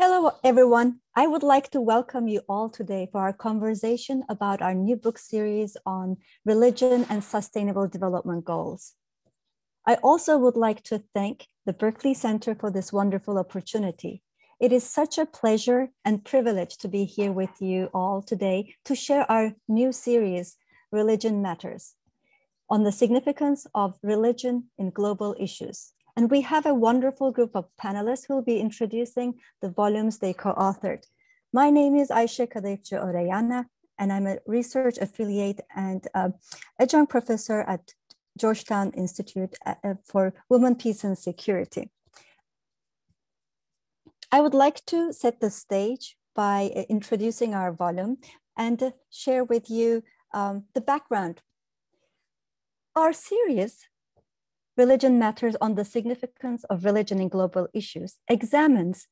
Hello, everyone. I would like to welcome you all today for our conversation about our new book series on religion and sustainable development goals. I also would like to thank the Berkley Center for this wonderful opportunity. It is such a pleasure and privilege to be here with you all today to share our new series, Religion Matters, on the significance of religion in global issues. And we have a wonderful group of panelists who will be introducing the volumes they co-authored. My name is Aisha Kadayifci Orellana, and I'm a research affiliate and uh, adjunct professor at Georgetown Institute uh, uh, for Women, Peace and Security. I would like to set the stage by uh, introducing our volume and share with you um, the background. Our series Religion Matters on the Significance of Religion in Global Issues examines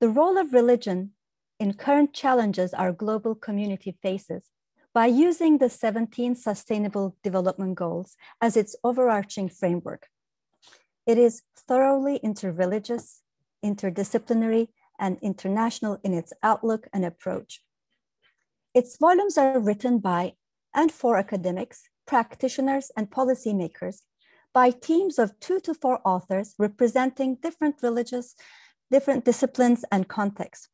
the role of religion in current challenges our global community faces by using the 17 Sustainable Development Goals as its overarching framework. It is thoroughly interreligious, interdisciplinary, and international in its outlook and approach. Its volumes are written by and for academics, practitioners, and policymakers by teams of two to four authors representing different religious, different disciplines and contexts.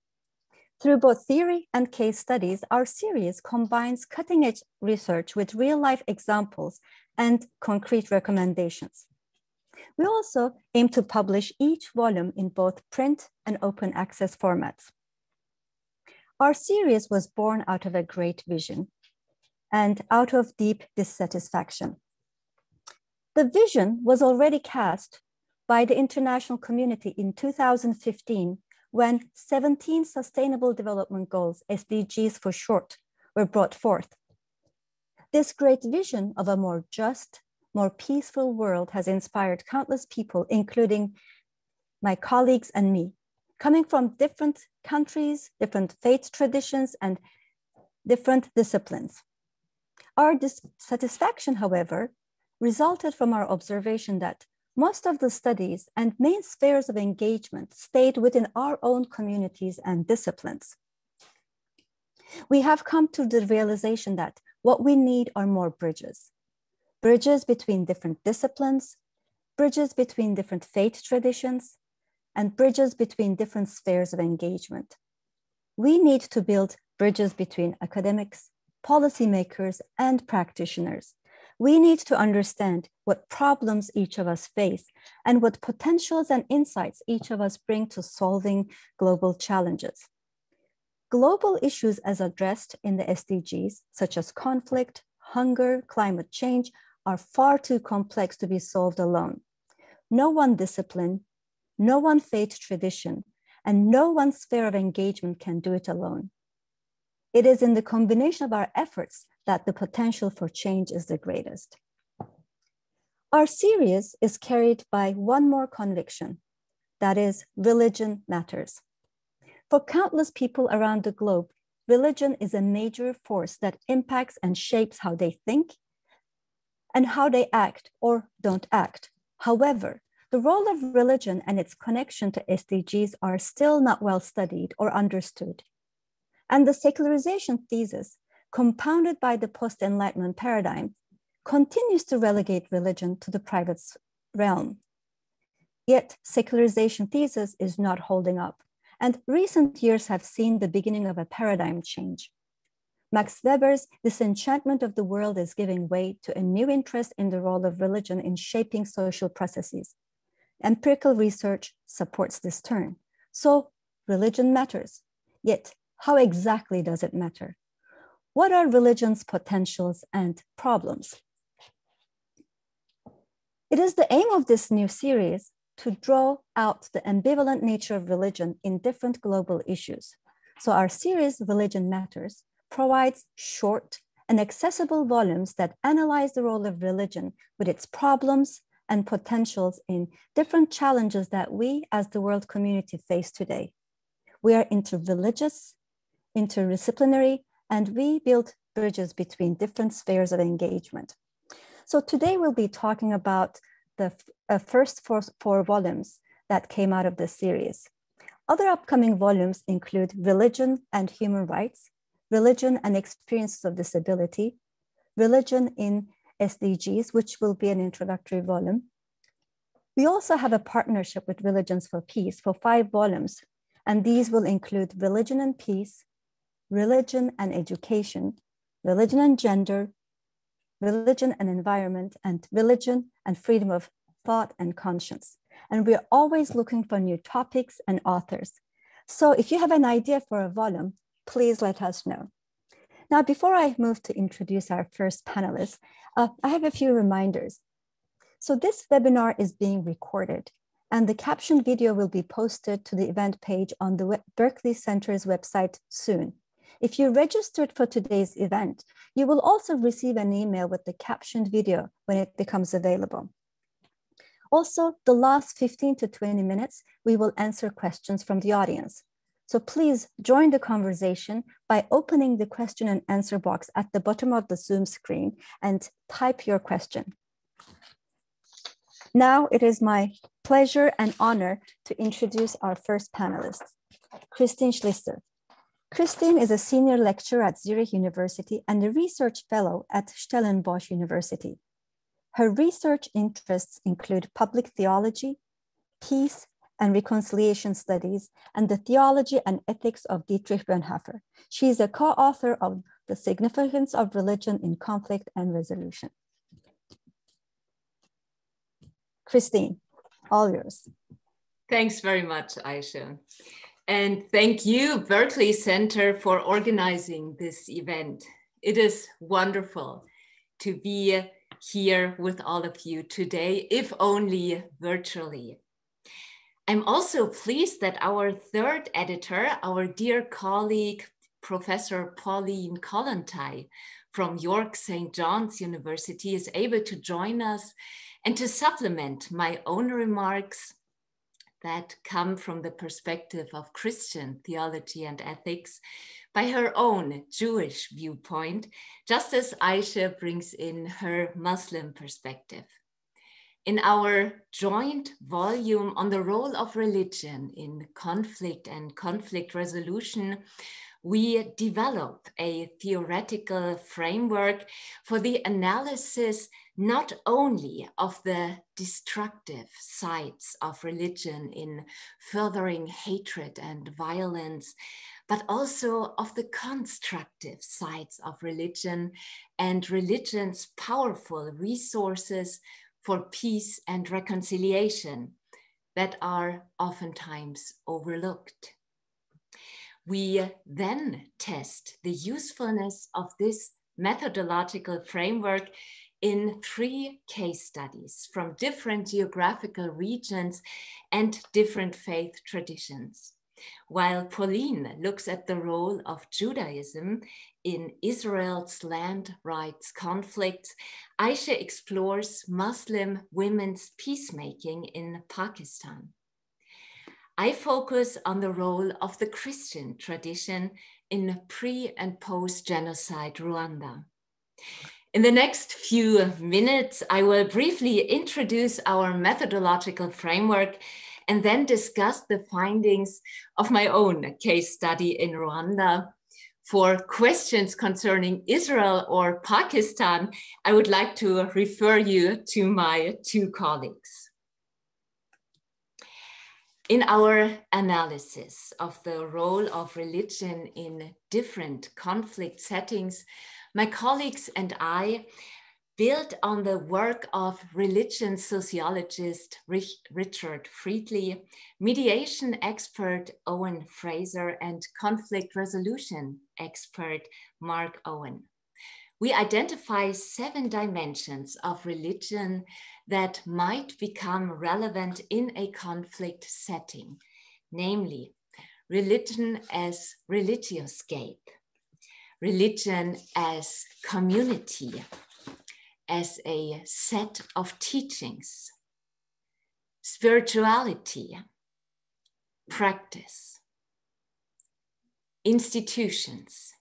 Through both theory and case studies, our series combines cutting edge research with real life examples and concrete recommendations. We also aim to publish each volume in both print and open access formats. Our series was born out of a great vision and out of deep dissatisfaction. The vision was already cast by the international community in 2015 when 17 Sustainable Development Goals, SDGs for short, were brought forth. This great vision of a more just, more peaceful world has inspired countless people, including my colleagues and me, coming from different countries, different faith traditions, and different disciplines. Our dissatisfaction, however, resulted from our observation that most of the studies and main spheres of engagement stayed within our own communities and disciplines. We have come to the realization that what we need are more bridges. Bridges between different disciplines, bridges between different faith traditions, and bridges between different spheres of engagement. We need to build bridges between academics, policymakers, and practitioners we need to understand what problems each of us face and what potentials and insights each of us bring to solving global challenges. Global issues as addressed in the SDGs, such as conflict, hunger, climate change, are far too complex to be solved alone. No one discipline, no one faith tradition, and no one sphere of engagement can do it alone. It is in the combination of our efforts that the potential for change is the greatest. Our series is carried by one more conviction, that is, religion matters. For countless people around the globe, religion is a major force that impacts and shapes how they think and how they act or don't act. However, the role of religion and its connection to SDGs are still not well studied or understood. And the secularization thesis compounded by the post Enlightenment paradigm, continues to relegate religion to the private realm. Yet, secularization thesis is not holding up, and recent years have seen the beginning of a paradigm change. Max Weber's disenchantment of the world is giving way to a new interest in the role of religion in shaping social processes. Empirical research supports this turn. So, religion matters. Yet, how exactly does it matter? What are religion's potentials and problems? It is the aim of this new series to draw out the ambivalent nature of religion in different global issues. So our series, Religion Matters, provides short and accessible volumes that analyze the role of religion with its problems and potentials in different challenges that we as the world community face today. We are interreligious, interdisciplinary, and we build bridges between different spheres of engagement. So today we'll be talking about the uh, first four, four volumes that came out of this series. Other upcoming volumes include Religion and Human Rights, Religion and Experiences of Disability, Religion in SDGs, which will be an introductory volume. We also have a partnership with Religions for Peace for five volumes, and these will include Religion and Peace, Religion and Education, Religion and Gender, Religion and Environment, and Religion and Freedom of Thought and Conscience. And we're always looking for new topics and authors. So if you have an idea for a volume, please let us know. Now, before I move to introduce our first panelist, uh, I have a few reminders. So this webinar is being recorded and the captioned video will be posted to the event page on the Berkley Center's website soon. If you registered for today's event, you will also receive an email with the captioned video when it becomes available. Also, the last 15 to 20 minutes, we will answer questions from the audience. So please join the conversation by opening the question and answer box at the bottom of the Zoom screen and type your question. Now it is my pleasure and honor to introduce our first panelist, Christine Schliesser. Christine is a senior lecturer at Zurich University and a research fellow at Stellenbosch University. Her research interests include public theology, peace and reconciliation studies, and the theology and ethics of Dietrich Bonhoeffer. She is a co-author of The Significance of Religion in Conflict and Resolution. Christine, all yours. Thanks very much, Aisha. And thank you, Berkley Center, for organizing this event. It is wonderful to be here with all of you today, if only virtually. I'm also pleased that our third editor, our dear colleague, Professor Pauline Kollontai from York St. John's University is able to join us and to supplement my own remarks that come from the perspective of Christian theology and ethics by her own Jewish viewpoint, just as Aisha brings in her Muslim perspective. In our joint volume on the role of religion in conflict and conflict resolution, we develop a theoretical framework for the analysis not only of the destructive sides of religion in furthering hatred and violence, but also of the constructive sides of religion and religion's powerful resources for peace and reconciliation that are oftentimes overlooked. We then test the usefulness of this methodological framework in three case studies from different geographical regions and different faith traditions. While Pauline looks at the role of Judaism in Israel's land rights conflicts, Aisha explores Muslim women's peacemaking in Pakistan. I focus on the role of the Christian tradition in pre and post genocide Rwanda. In the next few minutes, I will briefly introduce our methodological framework and then discuss the findings of my own case study in Rwanda. For questions concerning Israel or Pakistan, I would like to refer you to my two colleagues. In our analysis of the role of religion in different conflict settings, my colleagues and I built on the work of religion sociologist Richard Friedli, mediation expert Owen Frazer, and conflict resolution expert Mark Owen. We identify seven dimensions of religion that might become relevant in a conflict setting, namely religion as religioscape, religion as community, as a set of teachings, spirituality, practice, institutions,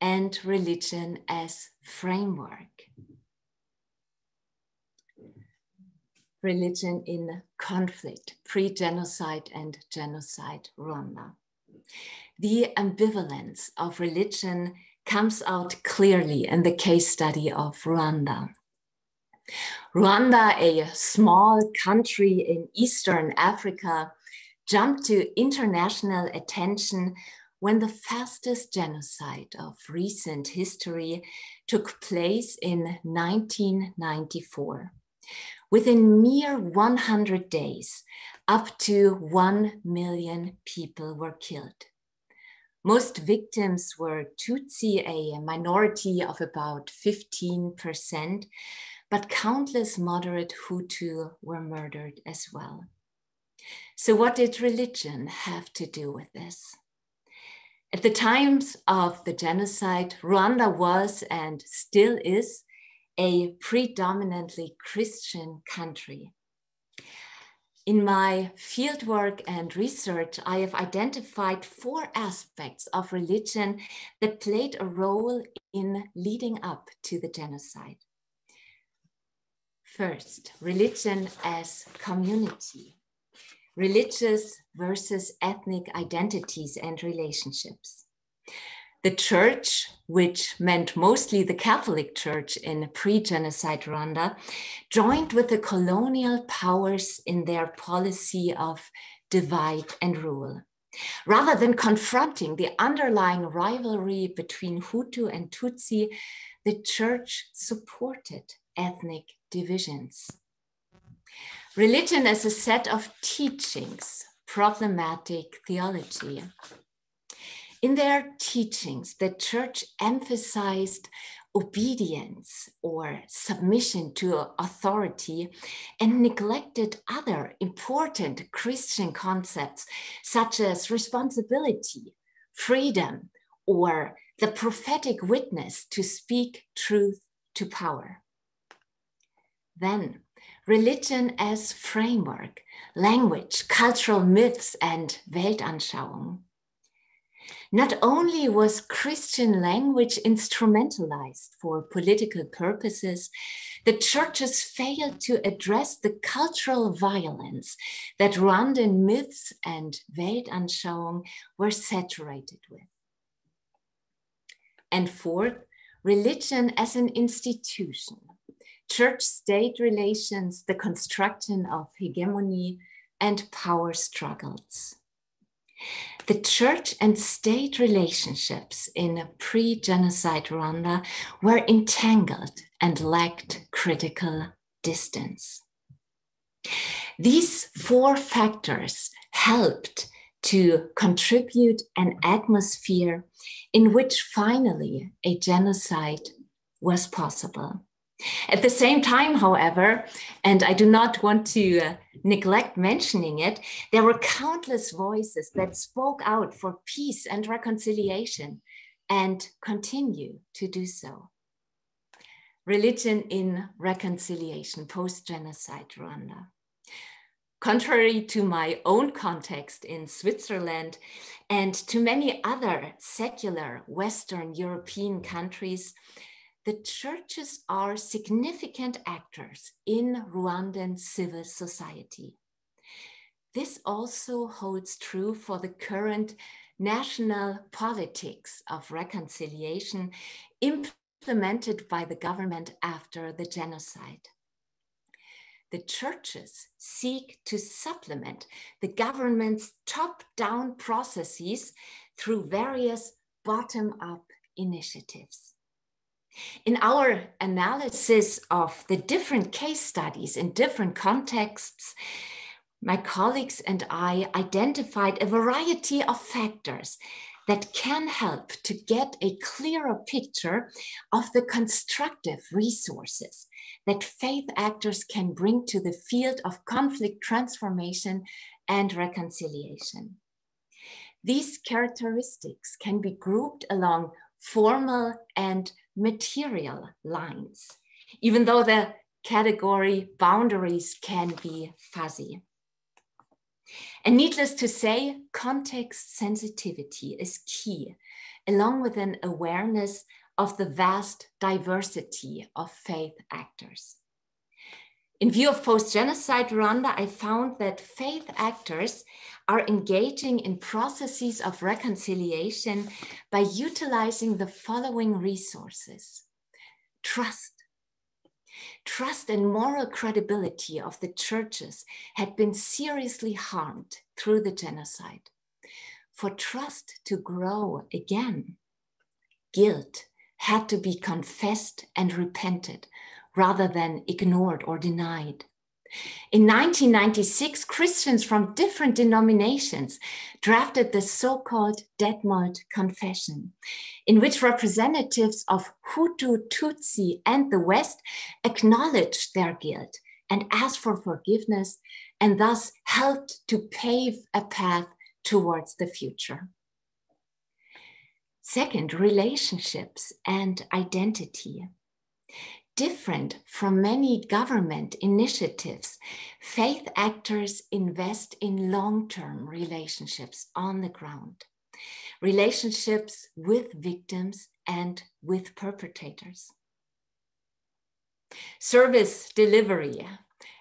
and religion as framework. religion in conflict, pre-genocide and genocide Rwanda. The ambivalence of religion comes out clearly in the case study of Rwanda. Rwanda, a small country in Eastern Africa, jumped to international attention when the fastest genocide of recent history took place in 1994. Within mere 100 days, up to 1 million people were killed. Most victims were Tutsi, a minority of about 15%, but countless moderate Hutu were murdered as well. So, what did religion have to do with this? At the times of the genocide, Rwanda was and still is a predominantly Christian country. In my fieldwork and research, I have identified four aspects of religion that played a role in leading up to the genocide. First, religion as community religious versus ethnic identities and relationships. The church, which meant mostly the Catholic Church in pre genocide Rwanda, joined with the colonial powers in their policy of divide and rule. Rather than confronting the underlying rivalry between Hutu and Tutsi, the church supported ethnic divisions. Religion as a set of teachings, problematic theology. In their teachings, the church emphasized obedience or submission to authority and neglected other important Christian concepts such as responsibility, freedom, or the prophetic witness to speak truth to power. Then religion as framework, language, cultural myths, and Weltanschauung. Not only was Christian language instrumentalized for political purposes, the churches failed to address the cultural violence that Rwandan myths and Weltanschauung were saturated with. And fourth, religion as an institution church state relations, the construction of hegemony, and power struggles. The church and state relationships in a pre genocide Rwanda were entangled and lacked critical distance. These four factors helped to contribute an atmosphere in which finally a genocide was possible. At the same time, however, and I do not want to uh, neglect mentioning it, there were countless voices that spoke out for peace and reconciliation and continue to do so. Religion in reconciliation, post genocide Rwanda. Contrary to my own context in Switzerland and to many other secular Western European countries, the churches are significant actors in Rwandan civil society. This also holds true for the current national politics of reconciliation implemented by the government after the genocide. The churches seek to supplement the government's top down processes through various bottom up initiatives. In our analysis of the different case studies in different contexts, my colleagues and I identified a variety of factors that can help to get a clearer picture of the constructive resources that faith actors can bring to the field of conflict transformation and reconciliation. These characteristics can be grouped along formal and material lines, even though the category boundaries can be fuzzy. And needless to say, context sensitivity is key, along with an awareness of the vast diversity of faith actors. In view of post-genocide Rwanda, I found that faith actors are engaging in processes of reconciliation by utilizing the following resources. Trust. Trust and moral credibility of the churches had been seriously harmed through the genocide. For trust to grow again, guilt had to be confessed and repented rather than ignored or denied. In 1996, Christians from different denominations drafted the so called Detmold Confession, in which representatives of Hutu, Tutsi, and the West acknowledged their guilt and asked for forgiveness and thus helped to pave a path towards the future. Second, relationships and identity different from many government initiatives, faith actors invest in long term relationships on the ground, relationships with victims and with perpetrators. Service delivery,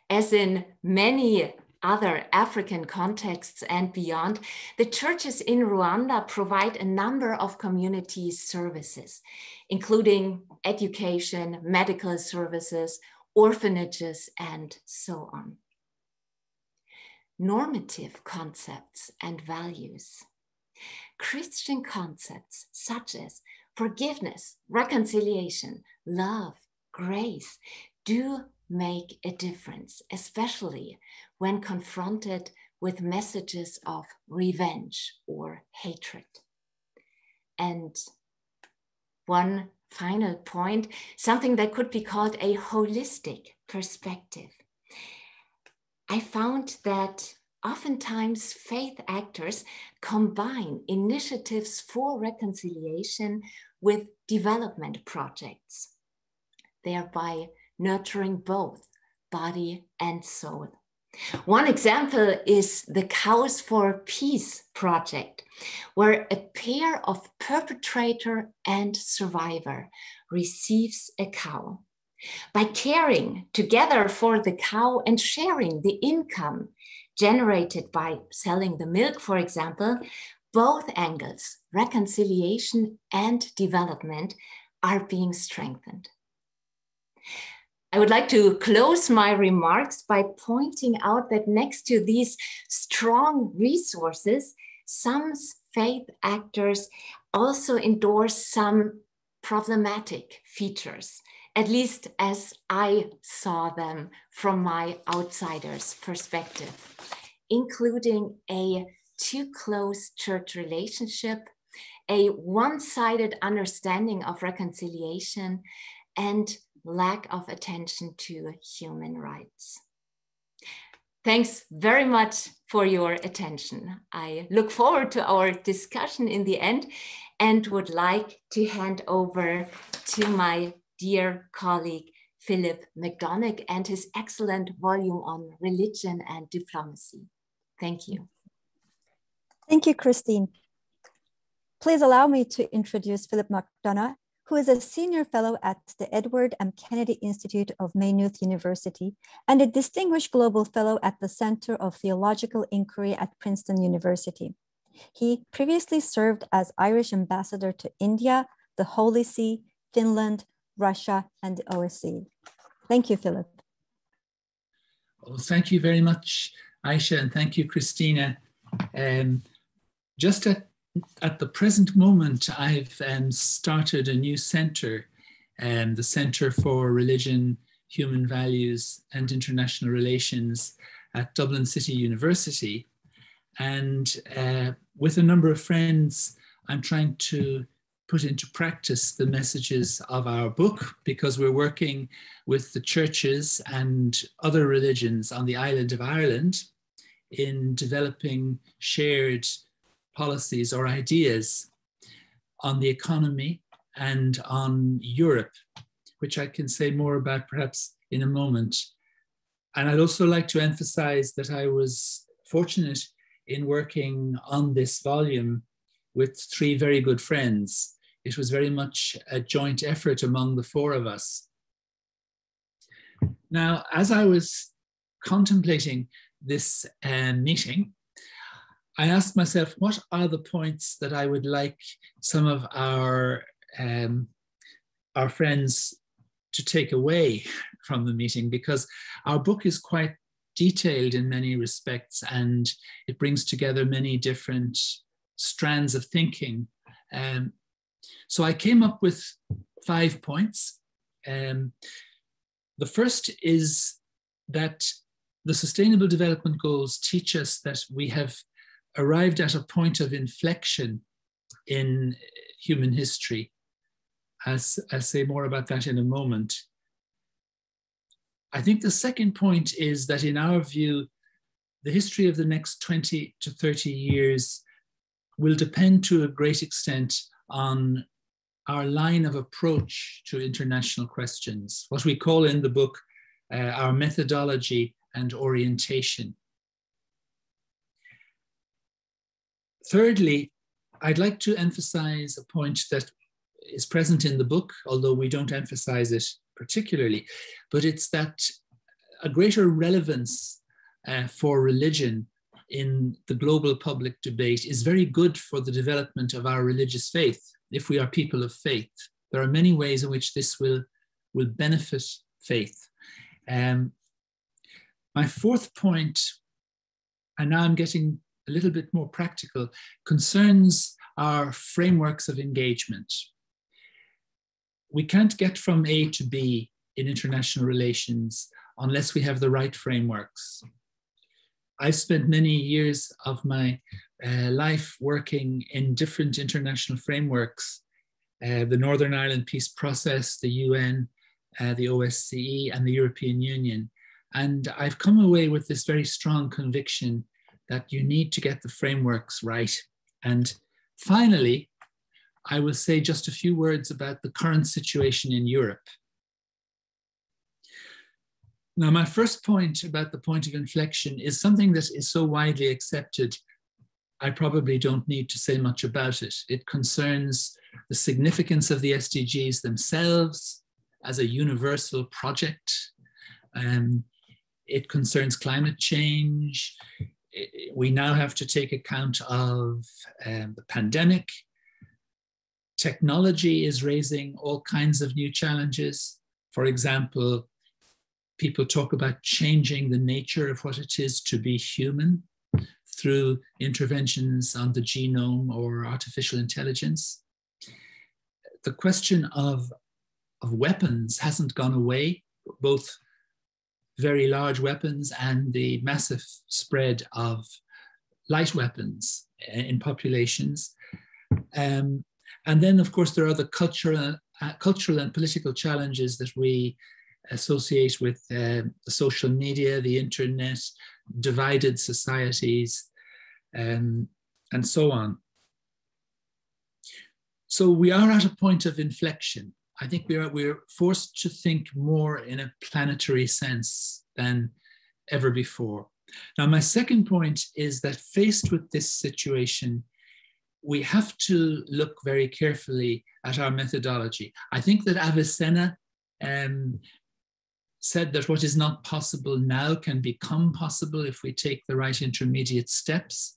as in many other African contexts and beyond, the churches in Rwanda provide a number of community services, including education, medical services, orphanages, and so on. Normative concepts and values. Christian concepts such as forgiveness, reconciliation, love, grace do make a difference, especially when confronted with messages of revenge or hatred. And one final point something that could be called a holistic perspective. I found that oftentimes faith actors combine initiatives for reconciliation with development projects, thereby nurturing both body and soul. One example is the Cows for Peace project, where a pair of perpetrator and survivor receives a cow. By caring together for the cow and sharing the income generated by selling the milk, for example, both angles, reconciliation and development, are being strengthened. I would like to close my remarks by pointing out that next to these strong resources, some faith actors also endorse some problematic features, at least as I saw them from my outsider's perspective, including a too close church relationship, a one sided understanding of reconciliation, and lack of attention to human rights. Thanks very much for your attention. I look forward to our discussion in the end and would like to hand over to my dear colleague, Philip McDonagh, and his excellent volume on religion and diplomacy. Thank you. Thank you, Christine. Please allow me to introduce Philip McDonagh, who is a senior fellow at the Edward M. Kennedy Institute of Maynooth University and a distinguished global fellow at the Center of Theological Inquiry at Princeton University. He previously served as Irish ambassador to India, the Holy See, Finland, Russia, and the OSCE. Thank you, Philip. Well, thank you very much, Aisha, and thank you, Christina. Um, just at at the present moment, I've um, started a new center, um, the Center for Religion, Human Values and International Relations at Dublin City University. And uh, with a number of friends, I'm trying to put into practice the messages of our book because we're working with the churches and other religions on the island of Ireland in developing shared policies or ideas on the economy and on Europe, which I can say more about perhaps in a moment. And I'd also like to emphasize that I was fortunate in working on this volume with three very good friends. It was very much a joint effort among the four of us. Now, as I was contemplating this uh, meeting, I asked myself, what are the points that I would like some of our um, our friends to take away from the meeting? Because our book is quite detailed in many respects, and it brings together many different strands of thinking. Um, so I came up with five points. Um, the first is that the Sustainable Development Goals teach us that we have arrived at a point of inflection in human history. As I'll say more about that in a moment. I think the second point is that, in our view, the history of the next 20 to 30 years will depend to a great extent on our line of approach to international questions, what we call in the book uh, our methodology and orientation. Thirdly, I'd like to emphasize a point that is present in the book, although we don't emphasize it particularly, but it's that a greater relevance uh, for religion in the global public debate is very good for the development of our religious faith if we are people of faith. There are many ways in which this will, will benefit faith. Um, my fourth point, and now I'm getting a little bit more practical, concerns our frameworks of engagement. We can't get from A to B in international relations unless we have the right frameworks. I've spent many years of my uh, life working in different international frameworks uh, the Northern Ireland Peace Process, the UN, uh, the OSCE, and the European Union. And I've come away with this very strong conviction that you need to get the frameworks right. And finally, I will say just a few words about the current situation in Europe. Now, my first point about the point of inflection is something that is so widely accepted, I probably don't need to say much about it. It concerns the significance of the SDGs themselves as a universal project. Um, it concerns climate change. We now have to take account of um, the pandemic. Technology is raising all kinds of new challenges. For example, people talk about changing the nature of what it is to be human through interventions on the genome or artificial intelligence. The question of, of weapons hasn't gone away, both very large weapons and the massive spread of light weapons in populations. Um, and then, of course, there are the cultural, uh, cultural and political challenges that we associate with uh, social media, the internet, divided societies, um, and so on. So we are at a point of inflection. I think we are we're forced to think more in a planetary sense than ever before. Now, my second point is that faced with this situation, we have to look very carefully at our methodology. I think that Avicenna um, said that what is not possible now can become possible if we take the right intermediate steps.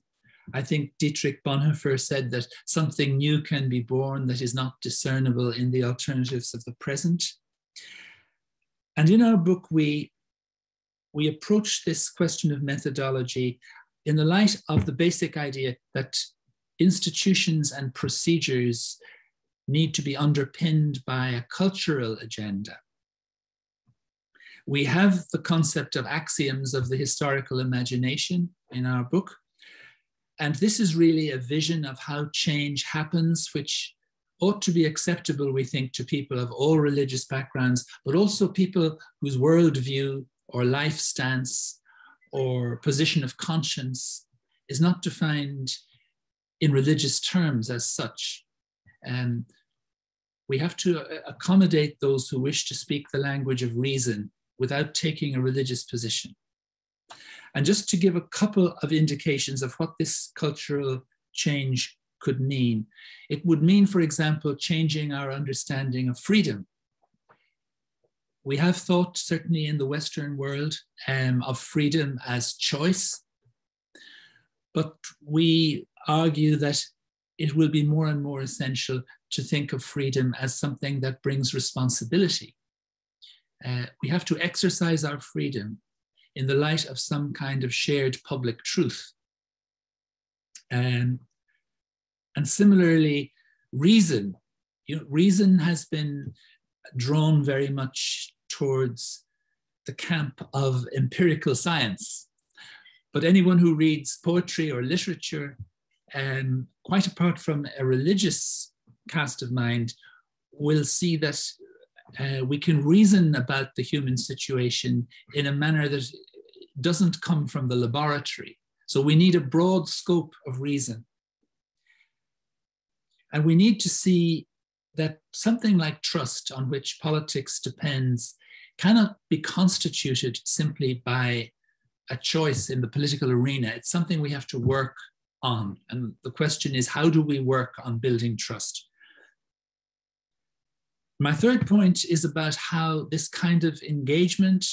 I think Dietrich Bonhoeffer said that something new can be born that is not discernible in the alternatives of the present. And in our book, we, we approach this question of methodology in the light of the basic idea that institutions and procedures need to be underpinned by a cultural agenda. We have the concept of axioms of the historical imagination in our book. And this is really a vision of how change happens, which ought to be acceptable, we think, to people of all religious backgrounds, but also people whose worldview or life stance or position of conscience is not defined in religious terms as such. And we have to uh, accommodate those who wish to speak the language of reason without taking a religious position. And just to give a couple of indications of what this cultural change could mean, it would mean, for example, changing our understanding of freedom. we have thought, certainly in the Western world, um, of freedom as choice. But we argue that it will be more and more essential to think of freedom as something that brings responsibility. Uh, we have to exercise our freedom in the light of some kind of shared public truth. Um, and similarly, reason. You know, reason has been drawn very much towards the camp of empirical science. But anyone who reads poetry or literature, um, quite apart from a religious cast of mind, will see that uh, we can reason about the human situation in a manner that doesn't come from the laboratory. So we need a broad scope of reason. And we need to see that something like trust, on which politics depends, cannot be constituted simply by a choice in the political arena. It's something we have to work on. And the question is how do we work on building trust? My third point is about how this kind of engagement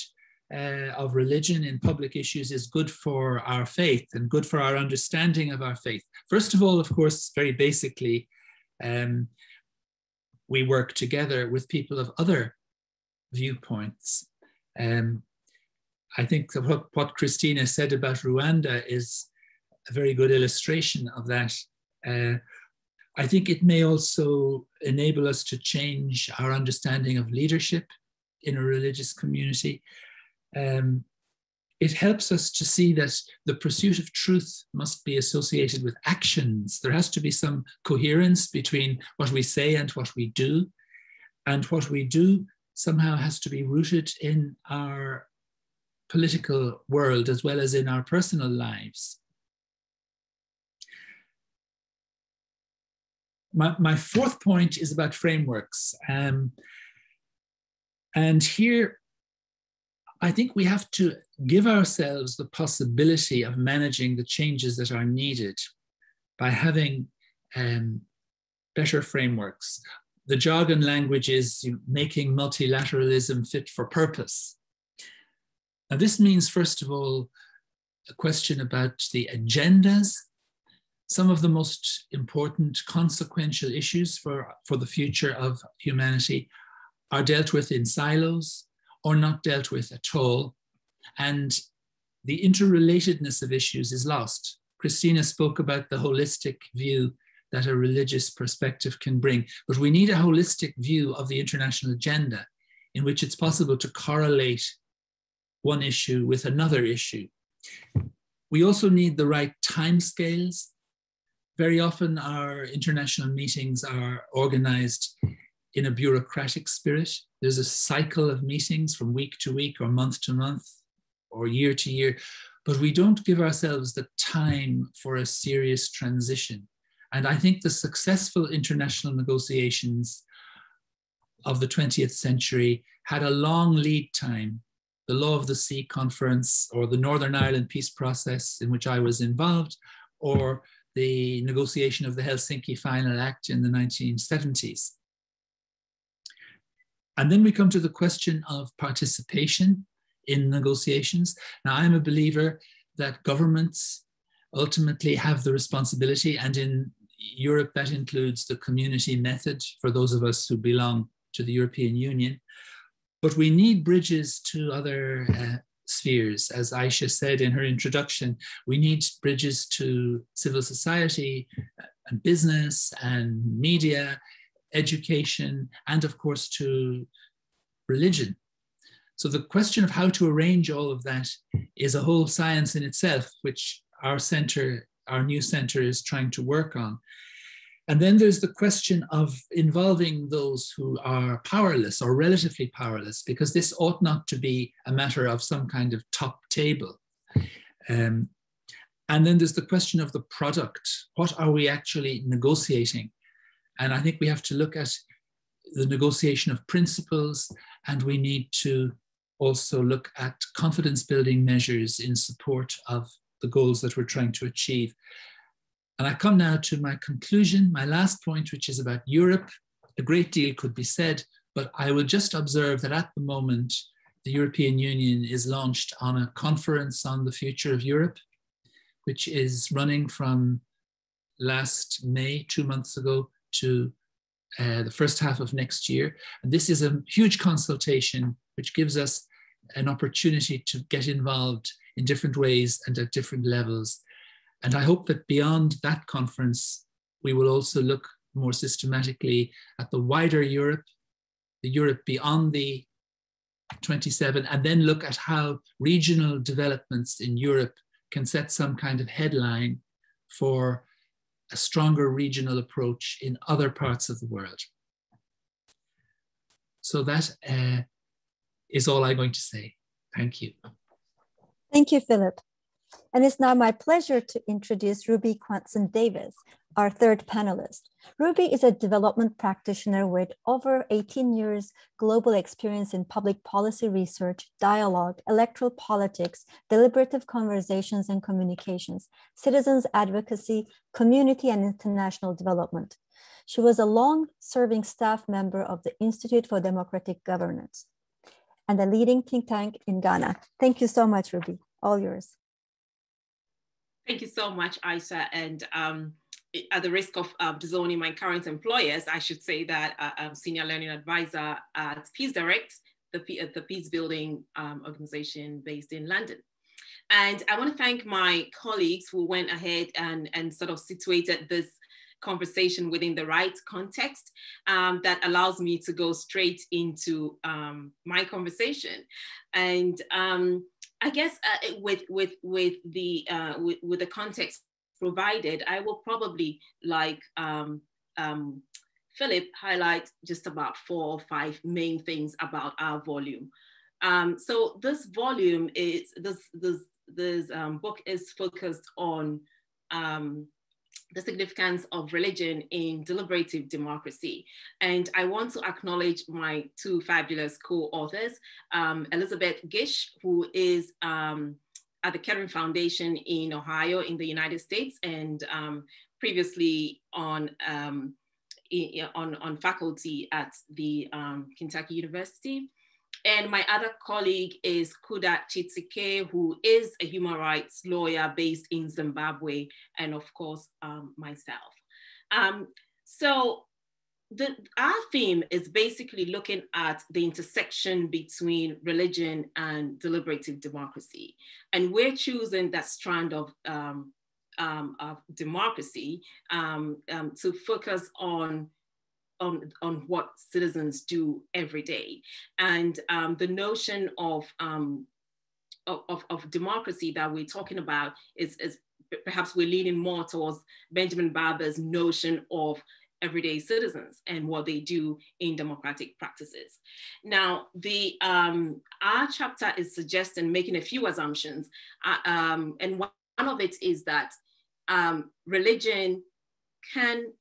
uh, of religion in public issues is good for our faith and good for our understanding of our faith. First of all, of course, very basically, um, we work together with people of other viewpoints. Um, I think what, what Christina said about Rwanda is a very good illustration of that. Uh, I think it may also enable us to change our understanding of leadership in a religious community. Um, it helps us to see that the pursuit of truth must be associated with actions. There has to be some coherence between what we say and what we do. And what we do somehow has to be rooted in our political world as well as in our personal lives. My, my fourth point is about frameworks. Um, and here I think we have to give ourselves the possibility of managing the changes that are needed by having um, better frameworks. The jargon language is making multilateralism fit for purpose. Now, this means, first of all, a question about the agendas. Some of the most important consequential issues for, for the future of humanity are dealt with in silos or not dealt with at all. And the interrelatedness of issues is lost. Christina spoke about the holistic view that a religious perspective can bring, but we need a holistic view of the international agenda in which it's possible to correlate one issue with another issue. We also need the right timescales. Very often, our international meetings are organized in a bureaucratic spirit. There's a cycle of meetings from week to week or month to month or year to year, but we don't give ourselves the time for a serious transition. And I think the successful international negotiations of the 20th century had a long lead time. The Law of the Sea Conference or the Northern Ireland peace process, in which I was involved, or the negotiation of the Helsinki Final Act in the 1970s. And then we come to the question of participation in negotiations. Now, I'm a believer that governments ultimately have the responsibility, and in Europe, that includes the community method for those of us who belong to the European Union. But we need bridges to other uh, spheres. As Aisha said in her introduction, we need bridges to civil society uh, and business and media education, and of course to religion. So the question of how to arrange all of that is a whole science in itself, which our center, our new center is trying to work on. And then there's the question of involving those who are powerless or relatively powerless, because this ought not to be a matter of some kind of top table. Um, and then there's the question of the product. What are we actually negotiating? And I think we have to look at the negotiation of principles, and we need to also look at confidence building measures in support of the goals that we're trying to achieve. And I come now to my conclusion, my last point, which is about Europe. A great deal could be said, But I will just observe that at the moment, the European Union is launched on a conference on the future of Europe, which is running from last May, two months ago, to uh, the first half of next year. And this is a huge consultation which gives us an opportunity to get involved in different ways and at different levels. And I hope that beyond that conference, we will also look more systematically at the wider Europe, the Europe beyond the 27, and then look at how regional developments in Europe can set some kind of headline for a stronger regional approach in other parts of the world. So that uh, is all I'm going to say. Thank you. Thank you, Philip. And it's now my pleasure to introduce Ruby Quantson Davis, our third panelist. Ruby is a development practitioner with over 18 years global experience in public policy research, dialogue, electoral politics, deliberative conversations and communications, citizens advocacy, community and international development. She was a long serving staff member of the Institute for Democratic Governance and a leading think tank in Ghana. Thank you so much, Ruby. All yours. Thank you so much, Ayse. And um, at the risk of uh, disowning my current employers, I should say that uh, I'm senior learning advisor at Peace Direct, the, the peace building um, organization based in London. And I want to thank my colleagues who went ahead and, and sort of situated this conversation within the right context um, that allows me to go straight into um, my conversation. And um, I guess uh, with with with the uh, with, with, the context provided, I will probably like um, um, Philip highlight just about four or five main things about our volume. Um, so this volume is this this this um, book is focused on um, the significance of religion in deliberative democracy. And I want to acknowledge my two fabulous co-authors, um, Elizabeth Gish, who is um, at the Kettering Foundation in Ohio in the United States and um, previously on, um, on, on faculty at the um, Kentucky University. And my other colleague is Kuda Chitsike, who is a human rights lawyer based in Zimbabwe, and of course, um, myself. Um, so the, our theme is basically looking at the intersection between religion and deliberative democracy. And we're choosing that strand of, um, um of democracy um, um, to focus on on, on what citizens do every day. And um, the notion of, um, of, of, democracy that we're talking about is, is perhaps we're leaning more towards Benjamin Barber's notion of everyday citizens and what they do in democratic practices. Now, the um, our chapter is suggesting making a few assumptions, uh, um, and one of it is that um, religion can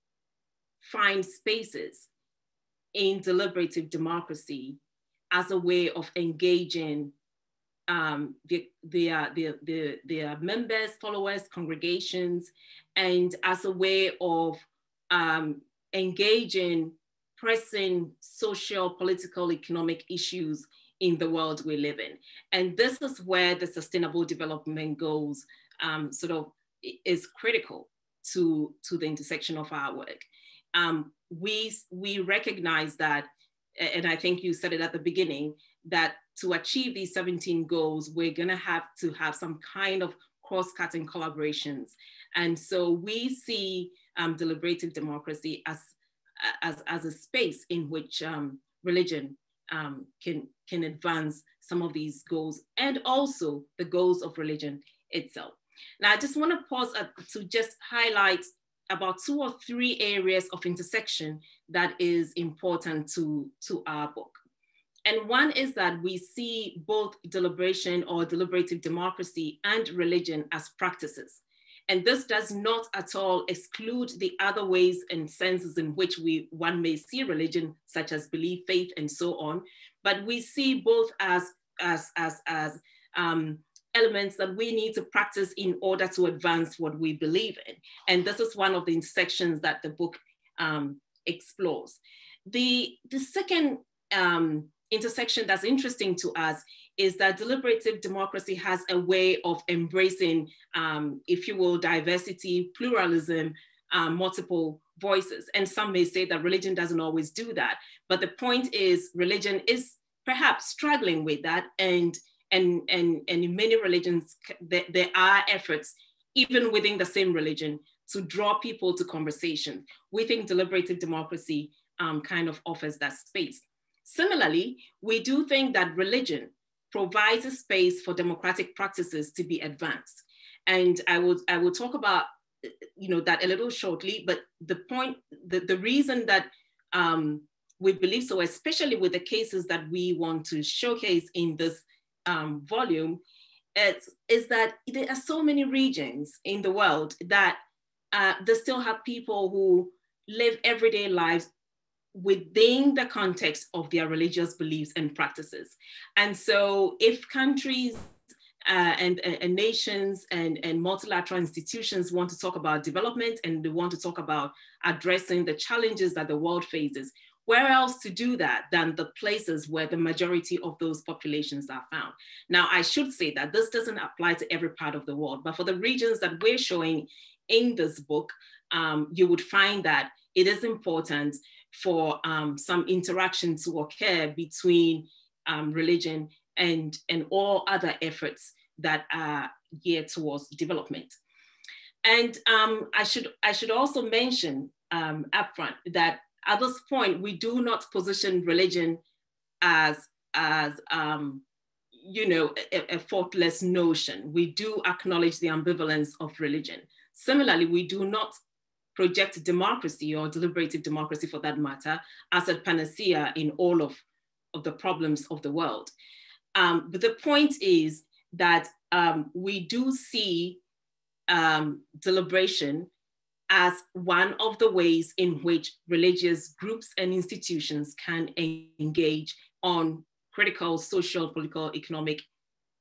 find spaces in deliberative democracy as a way of engaging um, the, their, their, their, their members, followers, congregations, and as a way of um, engaging pressing social, political, economic issues in the world we live in. And this is where the sustainable development goals um, sort of is critical to, to the intersection of our work um, we, we recognize that, and I think you said it at the beginning, that to achieve these 17 goals, we're gonna have to have some kind of cross-cutting collaborations. And so we see um, deliberative democracy as, as, as a space in which um, religion um, can, can advance some of these goals and also the goals of religion itself. Now, I just want to pause to just highlight about two or three areas of intersection that is important to, to our book. And one is that we see both deliberation or deliberative democracy and religion as practices. And this does not at all exclude the other ways and senses in which we one may see religion, such as belief, faith, and so on. But we see both as as as as um, elements that we need to practice in order to advance what we believe in. And this is one of the intersections that the book um, explores. The, the second um, intersection that's interesting to us is that deliberative democracy has a way of embracing, um, if you will, diversity, pluralism, um, multiple voices. And some may say that religion doesn't always do that. But the point is, religion is perhaps struggling with that. And, and, and, and in many religions, there, there are efforts, even within the same religion, to draw people to conversation. We think deliberative democracy um, kind of offers that space. Similarly, we do think that religion provides a space for democratic practices to be advanced. And I will, I will talk about you know, that a little shortly, but the point, the, the reason that um, we believe so, especially with the cases that we want to showcase in this um, volume, is, is that there are so many regions in the world that uh, they still have people who live everyday lives within the context of their religious beliefs and practices. And so if countries uh, and, and, nations and, and multilateral institutions want to talk about development and they want to talk about addressing the challenges that the world faces, where else to do that than the places where the majority of those populations are found? Now, I should say that this doesn't apply to every part of the world, but for the regions that we're showing in this book, um, you would find that it is important for um, some interaction to occur between um, religion and, and all other efforts that are geared towards development. And um, I, should, I should also mention um, upfront that at this point, we do not position religion as, as um, you know, a, a faultless notion. We do acknowledge the ambivalence of religion. Similarly, we do not project democracy or deliberative democracy for that matter as a panacea in all of, of the problems of the world. Um, but the point is that um, we do see um, deliberation as one of the ways in which religious groups and institutions can engage on critical social, political, economic,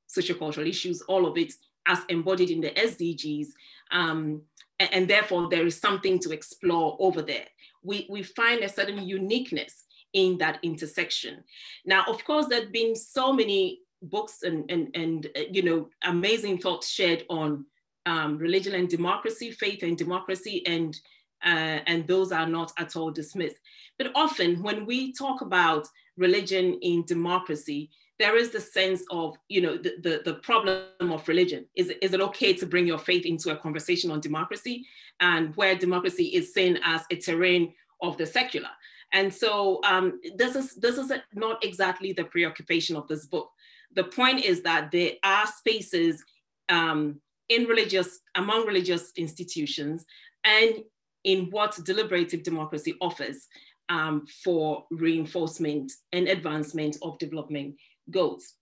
sociocultural issues, all of it as embodied in the SDGs. Um, and, and, therefore, there is something to explore over there. We, we find a certain uniqueness in that intersection. Now, of course, there have been so many books and, and, and uh, you know, amazing thoughts shared on um, religion and democracy, faith and democracy, and, uh, and those are not at all dismissed. But often when we talk about religion in democracy, there is the sense of, you know, the, the, the, problem of religion. Is, is it okay to bring your faith into a conversation on democracy? And where democracy is seen as a terrain of the secular. And so um, this, is, this is not exactly the preoccupation of this book the point is that there are spaces um, in religious, among religious institutions and in what deliberative democracy offers um, for reinforcement and advancement of development goals.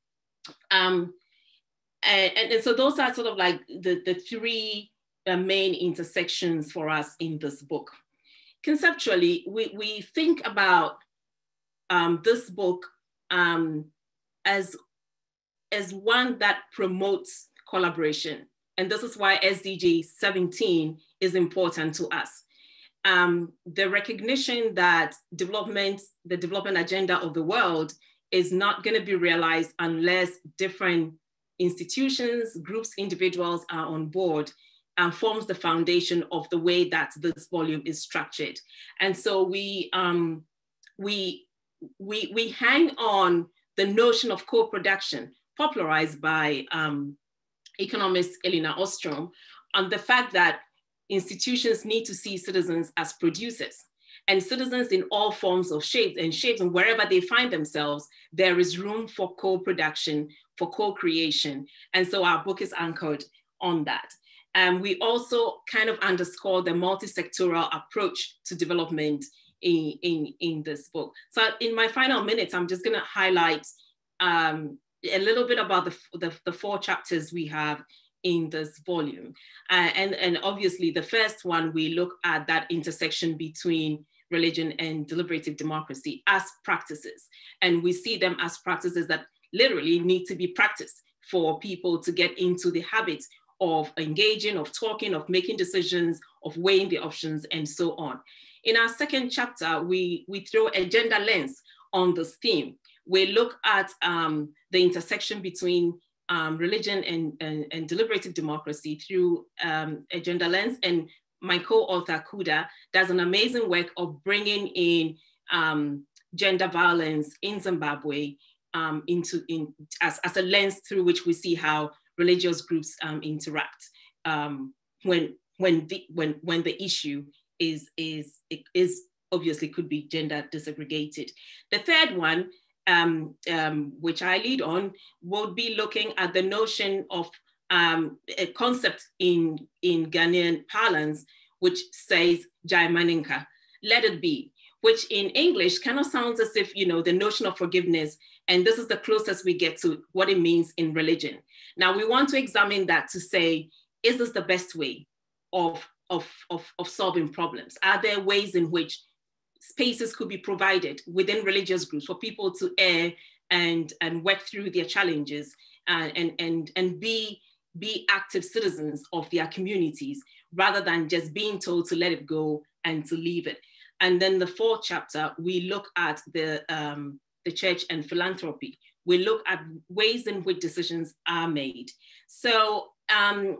Um, and, and, so those are sort of like the, the three uh, main intersections for us in this book. Conceptually, we, we think about um, this book um, as as one that promotes collaboration. And this is why SDG 17 is important to us. Um, the recognition that development, the development agenda of the world is not going to be realized unless different institutions, groups, individuals are on board and forms the foundation of the way that this volume is structured. And so we, um, we, we, we hang on the notion of co-production, popularized by um, economist Elinor Ostrom on the fact that institutions need to see citizens as producers and citizens in all forms of shapes and shapes and wherever they find themselves, there is room for co-production, for co-creation. And so our book is anchored on that. And we also kind of underscore the multi-sectoral approach to development in, in, in this book. So in my final minutes, I'm just gonna highlight um, a little bit about the, the, the four chapters we have in this volume. Uh, and, and obviously the first one, we look at that intersection between religion and deliberative democracy as practices. And we see them as practices that literally need to be practiced for people to get into the habit of engaging, of talking, of making decisions, of weighing the options, and so on. In our second chapter, we, we throw a gender lens on this theme. We look at um, the intersection between um, religion and, and, and, deliberative democracy through um, a gender lens. And my co-author, Kuda, does an amazing work of bringing in um, gender violence in Zimbabwe um, into in, as, as a lens through which we see how religious groups um, interact um, when when the when when the issue is is is obviously could be gender disaggregated. The third one, um, um, which I lead on, would be looking at the notion of um, a concept in in Ghanaian parlance, which says Jai Maninka, let it be, which in English kind of sounds as if you know the notion of forgiveness and this is the closest we get to what it means in religion. Now, we want to examine that to say, is this the best way of, of, of, of solving problems? Are there ways in which spaces could be provided within religious groups for people to air and, and work through their challenges and, and, and, be, be active citizens of their communities rather than just being told to let it go and to leave it. And then the fourth chapter, we look at the, um, the church and philanthropy. We look at ways in which decisions are made. So um,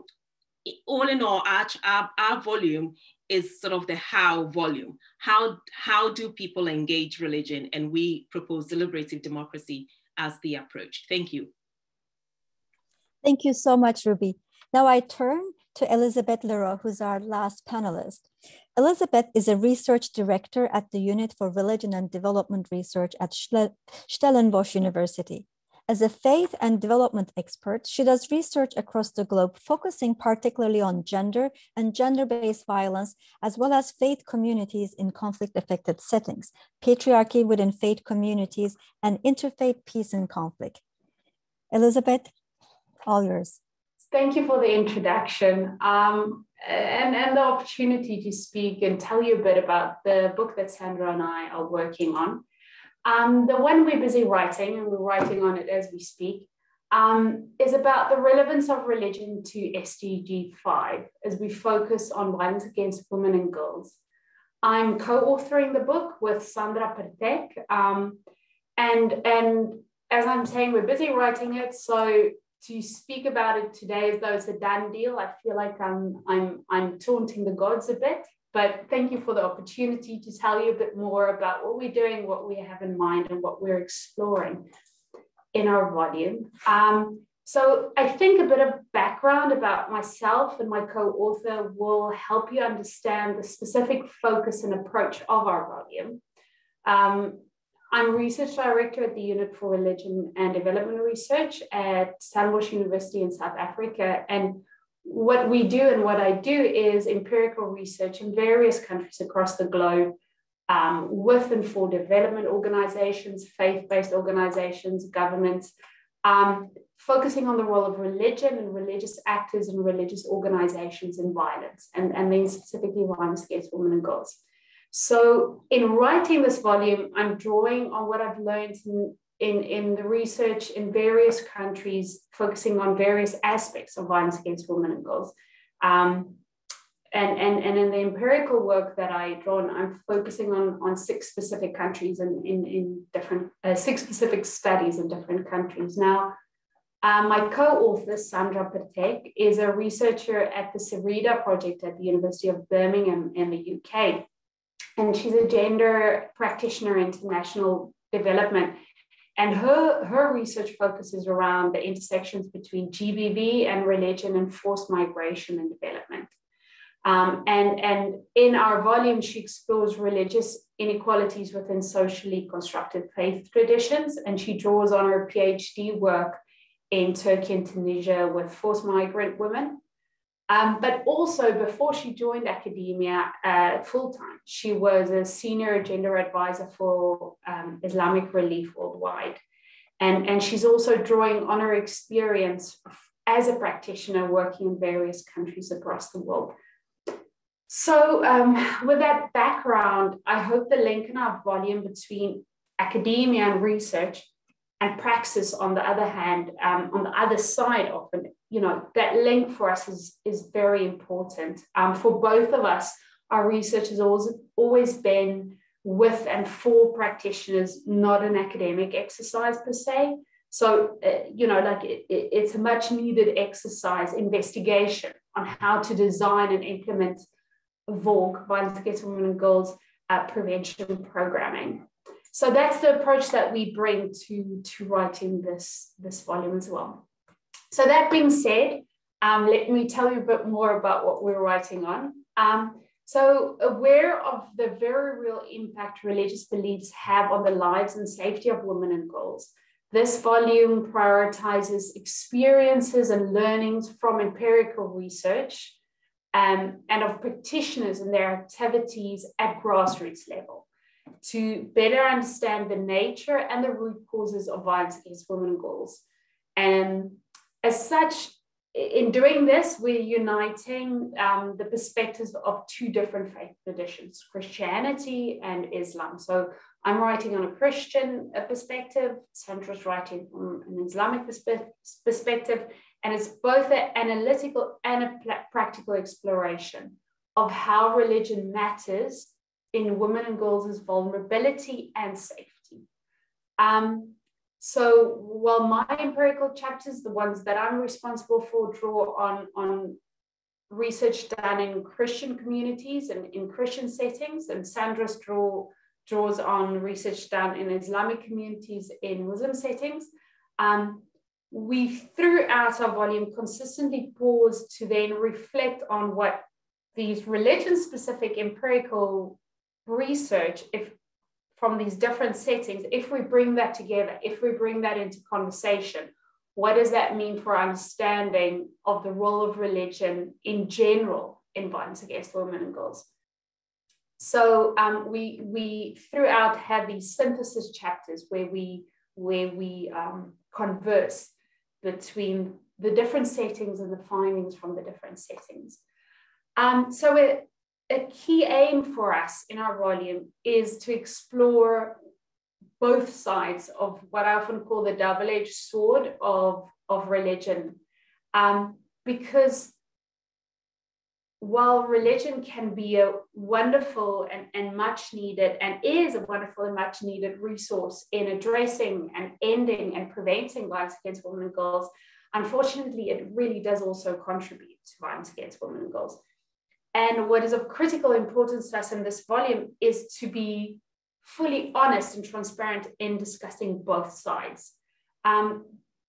all in all, our, our, our volume is sort of the how volume. How, how do people engage religion? And we propose deliberative democracy as the approach. Thank you. Thank you so much, Ruby. Now I turn to Elisabet le Roux, who's our last panelist. Elizabeth is a research director at the Unit for Religion and Development Research at Stellenbosch University. As a faith and development expert, she does research across the globe, focusing particularly on gender and gender based violence, as well as faith communities in conflict affected settings, patriarchy within faith communities, and interfaith peace and conflict. Elisabet, all yours. Thank you for the introduction. Um, and, and the opportunity to speak and tell you a bit about the book that Sandra and I are working on. Um, the one we're busy writing, and we're writing on it as we speak, um, is about the relevance of religion to SDG 5 as we focus on violence against women and girls. I'm co-authoring the book with Sandra Pertek, um, and, and as I'm saying, we're busy writing it, so to speak about it today as though it's a done deal. I feel like I'm I'm I'm taunting the gods a bit. But thank you for the opportunity to tell you a bit more about what we're doing, what we have in mind, and what we're exploring in our volume. Um, so I think a bit of background about myself and my co-author will help you understand the specific focus and approach of our volume. Um, I'm research director at the Unit for Religion and Development Research at Stellenbosch University in South Africa. And what we do and what I do is empirical research in various countries across the globe um, with and for development organizations, faith based organizations, governments, um, focusing on the role of religion and religious actors and religious organizations in violence, and, and then specifically violence against women and girls. So in writing this volume, I'm drawing on what I've learned in, in, in the research in various countries, focusing on various aspects of violence against women and girls. Um, and, and, and in the empirical work that I drawn, I'm focusing on, on six specific countries and in, in different, uh, six specific studies in different countries. Now, uh, my co-author, Sandra Pertek, is a researcher at the SEREDA project at the University of Birmingham in the UK and she's a gender practitioner in international development. And her, her research focuses around the intersections between GBV and religion and forced migration and development. Um, and, and in our volume, she explores religious inequalities within socially constructed faith traditions, and she draws on her PhD work in Turkey and Tunisia with forced migrant women um, but also, before she joined academia uh, full time, she was a senior gender advisor for um, Islamic Relief Worldwide. And, and she's also drawing on her experience as a practitioner working in various countries across the world. So, um, with that background, I hope the link in our volume between academia and research and praxis on the other hand um, on the other side often you know that link for us is is very important um, for both of us our research has always always been with and for practitioners, not an academic exercise per se. So, uh, you know, like it, it, it's a much needed exercise, investigation on how to design and implement VAWG, violence against women and girls, uh, prevention programming. So that's the approach that we bring to, to writing this, this volume as well. So that being said, um, let me tell you a bit more about what we're writing on. Um, so aware of the very real impact religious beliefs have on the lives and safety of women and girls, this volume prioritizes experiences and learnings from empirical research um, and of practitioners and their activities at grassroots level to better understand the nature and the root causes of violence against women and girls. And as such, in doing this, we're uniting um, the perspectives of two different faith traditions, Christianity and Islam. So I'm writing on a Christian uh, perspective, Sandra's writing from an Islamic perspective, and it's both an analytical and a practical exploration of how religion matters in women and girls' vulnerability and safety. Um, so while my empirical chapters, the ones that I'm responsible for, draw on, on research done in Christian communities and in Christian settings, and Sandra's draw, draws on research done in Islamic communities in Muslim settings, um, we throughout our volume consistently pause to then reflect on what these religion-specific empirical research, if from these different settings, if we bring that together, if we bring that into conversation, what does that mean for our understanding of the role of religion in general in violence against women and girls? So um, we we throughout have these synthesis chapters where we where we um, converse between the different settings and the findings from the different settings. Um, so it, a key aim for us in our volume is to explore both sides of what I often call the double-edged sword of, of religion. Um, because while religion can be a wonderful and, and much needed and is a wonderful and much needed resource in addressing and ending and preventing violence against women and girls, unfortunately, it really does also contribute to violence against women and girls. And what is of critical importance to us in this volume is to be fully honest and transparent in discussing both sides. Um,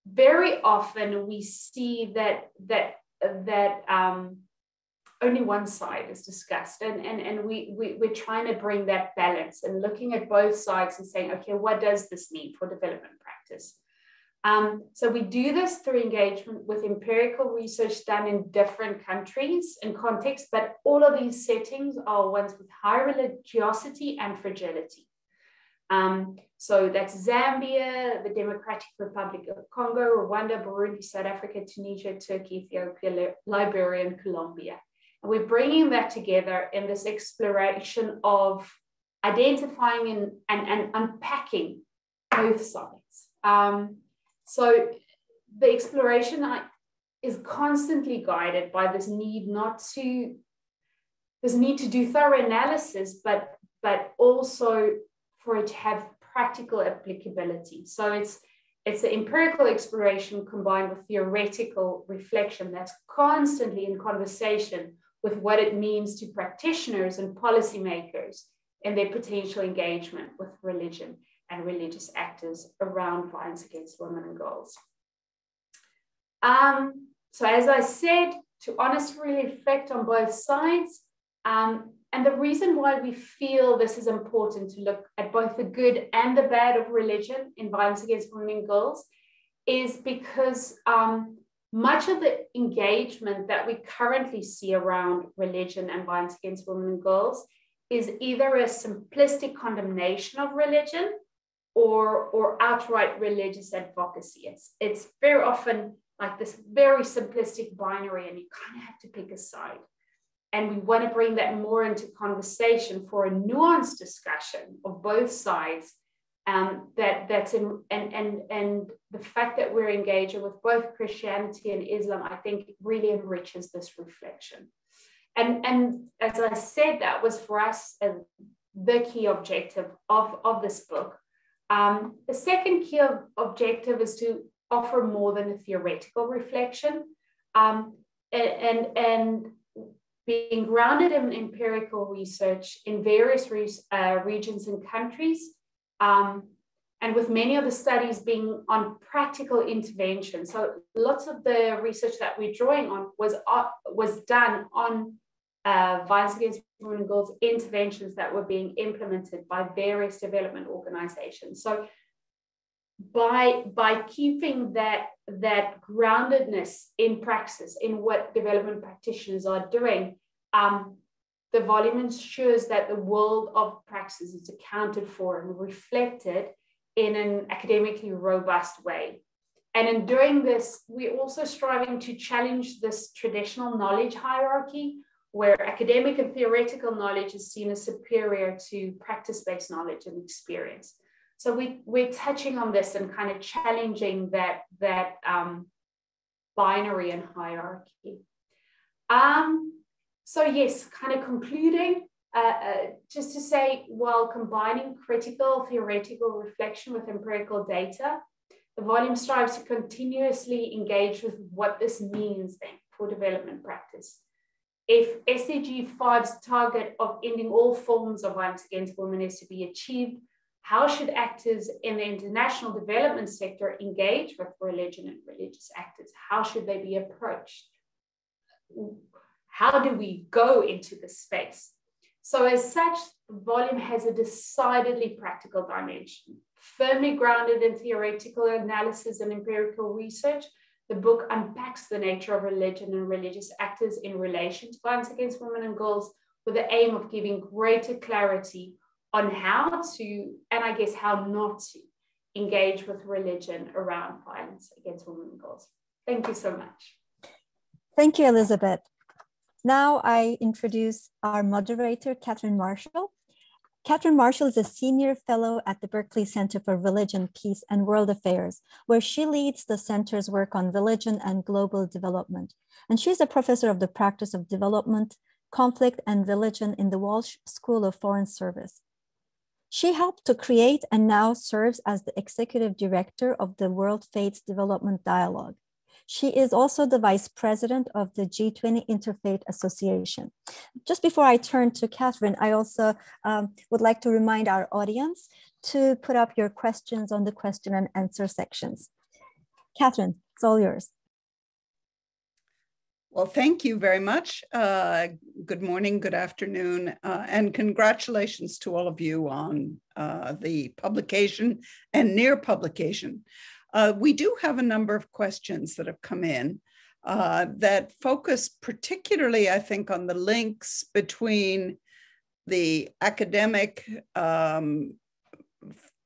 very often we see that that that um, only one side is discussed, and and and we, we we're trying to bring that balance and looking at both sides and saying, okay, what does this mean for development practice? Um, so we do this through engagement with empirical research done in different countries and contexts, but all of these settings are ones with high religiosity and fragility. Um, so that's Zambia, the Democratic Republic of Congo, Rwanda, Burundi, South Africa, Tunisia, Turkey, Ethiopia, Liberia, and Colombia. And we're bringing that together in this exploration of identifying and, and, and unpacking both sides. Um, so the exploration is constantly guided by this need not to this need to do thorough analysis, but but also for it to have practical applicability. So it's it's the empirical exploration combined with theoretical reflection that's constantly in conversation with what it means to practitioners and policymakers and their potential engagement with religion and religious actors around violence against women and girls. Um, so as I said, to honestly reflect on both sides, um, and the reason why we feel this is important to look at both the good and the bad of religion in violence against women and girls is because um, much of the engagement that we currently see around religion and violence against women and girls is either a simplistic condemnation of religion or, or outright religious advocacy. It's, it's very often like this very simplistic binary, and you kind of have to pick a side. And we want to bring that more into conversation for a nuanced discussion of both sides. Um, that that's in and and and the fact that we're engaging with both Christianity and Islam, I think, really enriches this reflection. And and as I said, that was for us a the key objective of, of this book. Um, the second key objective is to offer more than a theoretical reflection um, and, and, being grounded in empirical research in various re uh, regions and countries, um, and with many of the studies being on practical intervention. So lots of the research that we're drawing on was, uh, was done on uh, violence against interventions that were being implemented by various development organizations. So by by keeping that that groundedness in praxis in what development practitioners are doing um, the volume ensures that the world of praxis is accounted for and reflected in an academically robust way and in doing this we're also striving to challenge this traditional knowledge hierarchy where academic and theoretical knowledge is seen as superior to practice-based knowledge and experience so we, we're touching on this and kind of challenging that, that um, binary and hierarchy. Um, so yes, kind of concluding, uh, uh, just to say, while combining critical theoretical reflection with empirical data, the volume strives to continuously engage with what this means then for development practice. If SDG 5's target of ending all forms of violence against women is to be achieved, how should actors in the international development sector engage with religion and religious actors? How should they be approached? How do we go into the space? So, as such, the volume has a decidedly practical dimension. Firmly grounded in theoretical analysis and empirical research, the book unpacks the nature of religion and religious actors in relation to violence against women and girls with the aim of giving greater clarity on how to, and I guess how not to, engage with religion around violence against women and girls. Thank you so much. Thank you, Elisabet. Now I introduce our moderator, Katherine Marshall. Katherine Marshall is a senior fellow at the Berkley Center for Religion, Peace, and World Affairs, where she leads the center's work on religion and global development. And she's a professor of the practice of development, conflict, and religion in the Walsh School of Foreign Service. She helped to create and now serves as the executive director of the World Faiths Development Dialogue. She is also the vice president of the G20 Interfaith Association. Just before I turn to Katherine, I also um, would like to remind our audience to put up your questions on the question and answer sections. Katherine, it's all yours. Well, thank you very much. Uh, good morning, good afternoon, uh, and congratulations to all of you on uh, the publication and near publication. Uh, we do have a number of questions that have come in uh, that focus particularly, I think, on the links between the academic um,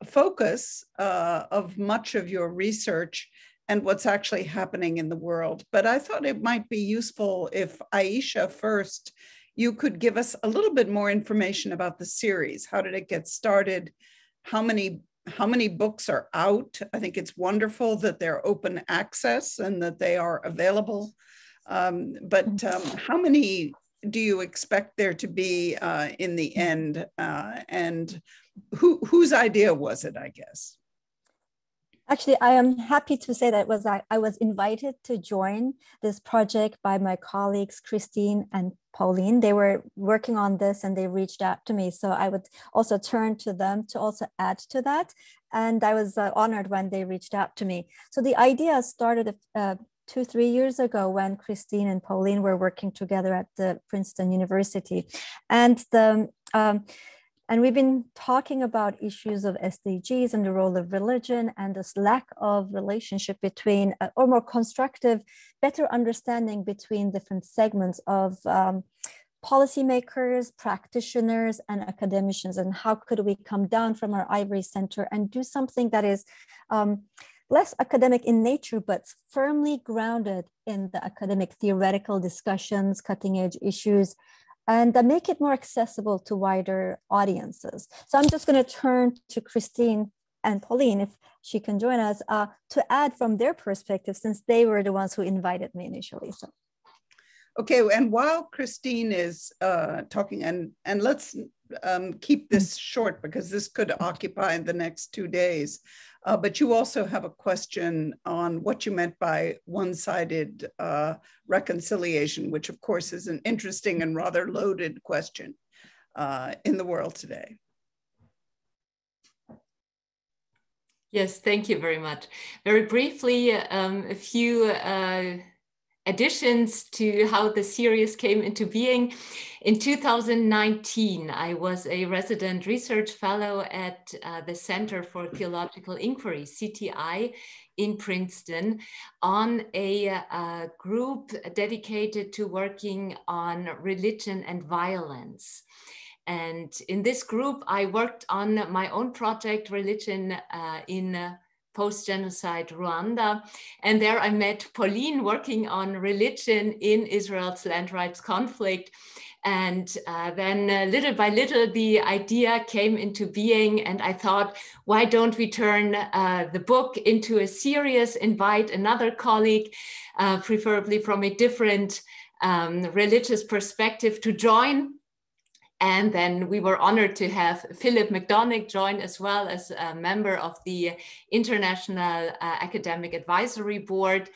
focus uh, of much of your research and what's actually happening in the world. But I thought it might be useful if Ayse first, you could give us a little bit more information about the series. How did it get started? How many how many books are out? I think it's wonderful that they're open access and that they are available. Um, but um, how many do you expect there to be uh, in the end? Uh, and who, whose idea was it, I guess? Actually, I am happy to say that was I, I was invited to join this project by my colleagues Christine and Pauline. They were working on this and they reached out to me. So I would also turn to them to also add to that. And I was uh, honored when they reached out to me. So the idea started uh, two, three years ago when Christine and Pauline were working together at the Princeton University. And the um, and we've been talking about issues of SDGs and the role of religion and this lack of relationship between, uh, or more constructive, better understanding between different segments of um, policymakers, practitioners, and academicians, and how could we come down from our ivory center and do something that is um, less academic in nature, but firmly grounded in the academic theoretical discussions, cutting edge issues, and make it more accessible to wider audiences. So I'm just going to turn to Christine and Pauline, if she can join us, uh, to add from their perspective, since they were the ones who invited me initially. So. Okay, and while Christine is uh, talking, and and let's um, keep this short because this could occupy the next two days. Uh, but you also have a question on what you meant by one-sided uh, reconciliation, which of course is an interesting and rather loaded question uh, in the world today. Yes, thank you very much. Very briefly, um, a few uh, additions to how the series came into being. In 2019, I was a resident research fellow at uh, the Center for Theological Inquiry, CTI, in Princeton, on a uh, group dedicated to working on religion and violence. And in this group, I worked on my own project, Religion uh, in uh, post-genocide Rwanda. And there I met Pauline working on religion in Israel's land rights conflict. And uh, then uh, little by little, the idea came into being. And I thought, why don't we turn uh, the book into a series, invite another colleague, uh, preferably from a different um, religious perspective to join and then we were honored to have Philip McDonagh join as well as a member of the International uh, Academic Advisory Board.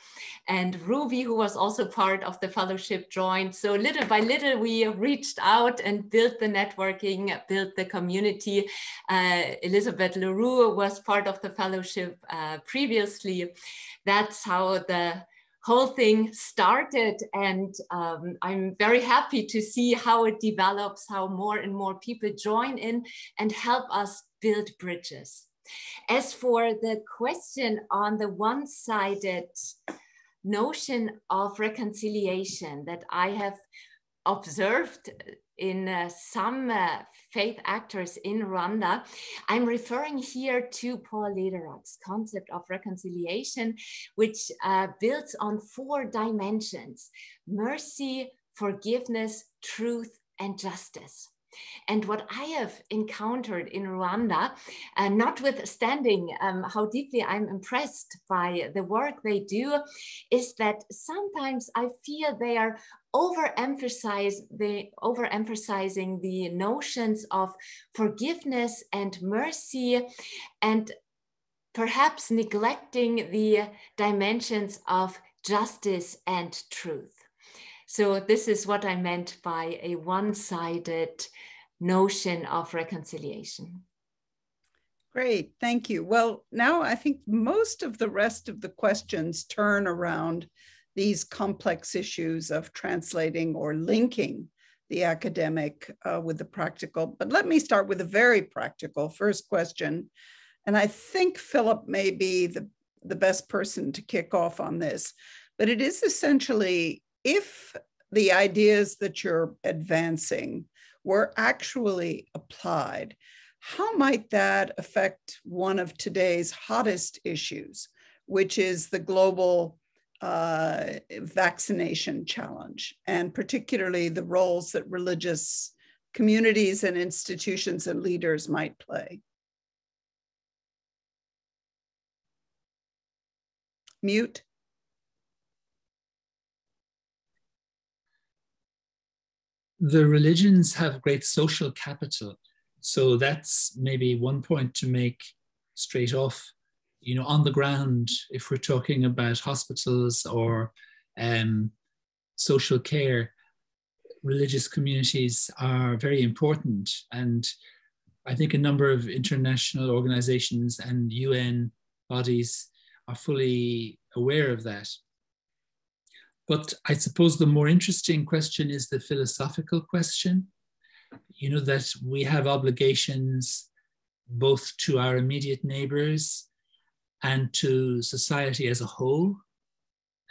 And Ruby, who was also part of the fellowship, joined. So little by little, we reached out and built the networking, built the community. Uh, Elisabet le Roux was part of the fellowship uh, previously. That's how the whole thing started. And um, i'm very happy to see how it develops how more and more people join in and help us build bridges. As for the question on the one-sided notion of reconciliation that i have observed in uh, some uh, faith actors in Rwanda. I'm referring here to Paul Lederach's concept of reconciliation, which uh, builds on four dimensions mercy, forgiveness, truth, and justice. And what I have encountered in Rwanda, uh, notwithstanding um, how deeply I'm impressed by the work they do, is that sometimes I feel they are overemphasize the overemphasizing the notions of forgiveness and mercy and perhaps neglecting the dimensions of justice and truth. So this is what I meant by a one-sided notion of reconciliation. Great, thank you. Well, now I think most of the rest of the questions turn around these complex issues of translating or linking the academic uh, with the practical. But let me start with a very practical first question. And I think Philip may be the, the best person to kick off on this. But it is essentially if the ideas that you're advancing were actually applied, how might that affect one of today's hottest issues, which is the global uh, vaccination challenge, and particularly the roles that religious communities and institutions and leaders might play? Mute. The religions have great social capital. So that's maybe one point to make straight off. You know, on the ground, if we're talking about hospitals or um, social care, religious communities are very important. And I think a number of international organizations and UN bodies are fully aware of that. But I suppose the more interesting question is the philosophical question. You know, that we have obligations both to our immediate neighbors and to society as a whole.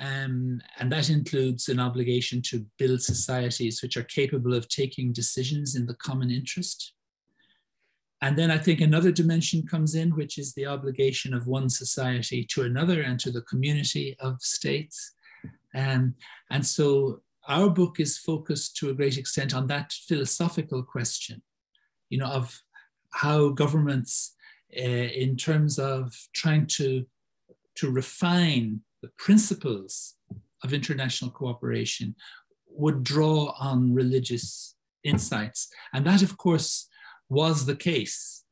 Um, and that includes an obligation to build societies which are capable of taking decisions in the common interest. And then I think another dimension comes in, which is the obligation of one society to another and to the community of states. Um, and so our book is focused to a great extent on that philosophical question, you know, of how governments, uh, in terms of trying to, to refine the principles of international cooperation, would draw on religious insights. And that, of course, was the case.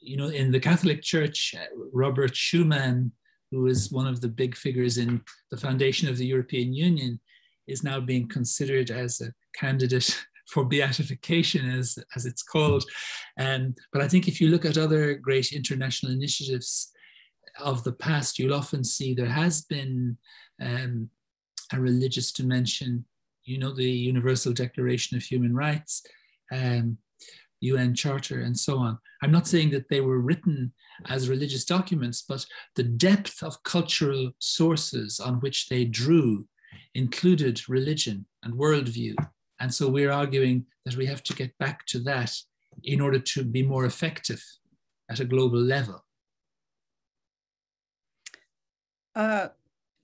You know, in the Catholic Church, uh, Robert Schuman, who is one of the big figures in the foundation of the European Union, is now being considered as a candidate for beatification, as, as it's called. Um, but I think if you look at other great international initiatives of the past, you'll often see there has been um, a religious dimension. You know, the Universal Declaration of Human Rights, um, UN Charter, and so on. I'm not saying that they were written as religious documents, but the depth of cultural sources on which they drew included religion and worldview. And so we're arguing that we have to get back to that in order to be more effective at a global level. Uh,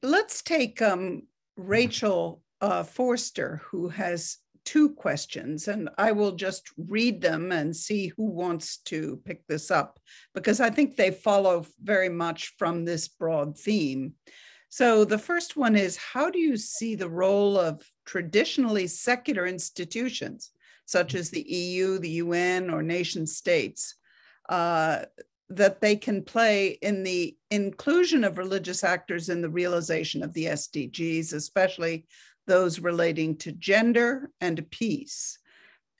let's take um, Rachel uh, Forster, who has two questions, and I will just read them and see who wants to pick this up, because I think they follow very much from this broad theme. So the first one is How do you see the role of traditionally secular institutions, such as the EU, the UN, or nation states, uh, that they can play in the inclusion of religious actors in the realization of the SDGs, especially those relating to gender and peace.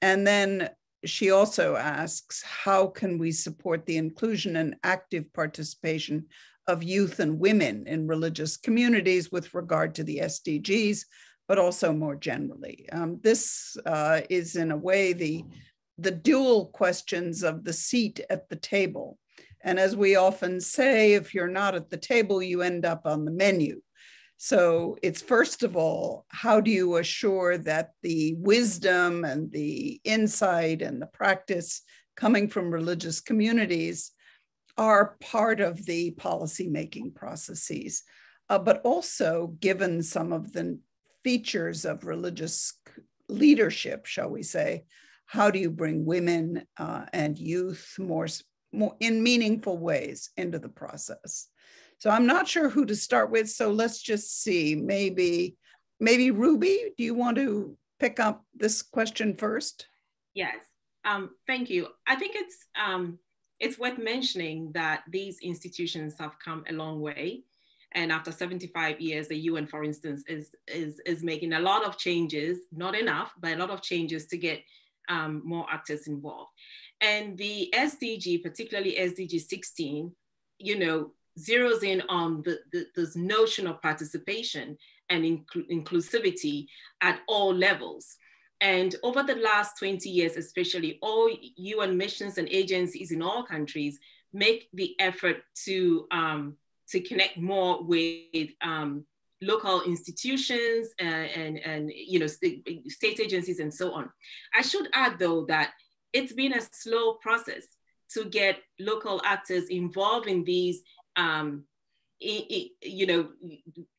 And then she also asks, how can we support the inclusion and active participation of youth and women in religious communities with regard to the SDGs, but also more generally? Um, this uh, is in a way the, the dual questions of the seat at the table. And as we often say, if you're not at the table, you end up on the menu. So it's first of all, how do you assure that the wisdom and the insight and the practice coming from religious communities are part of the policy making processes? Uh, but also, given some of the features of religious leadership, shall we say, how do you bring women uh, and youth more, more in meaningful ways into the process? So I'm not sure who to start with. So let's just see. Maybe, maybe Ruby, do you want to pick up this question first? Yes. Um, thank you. I think it's um, it's worth mentioning that these institutions have come a long way. And after 75 years, the UN, for instance, is, is, is making a lot of changes, not enough, but a lot of changes to get um, more actors involved. And the SDG, particularly SDG 16, you know, zeroes in on the, the, this notion of participation and incl inclusivity at all levels. And over the last 20 years, especially all UN missions and agencies in all countries make the effort to, um, to connect more with um, local institutions and, and, and you know, st state agencies and so on. I should add though that it's been a slow process to get local actors involved in these um, you know,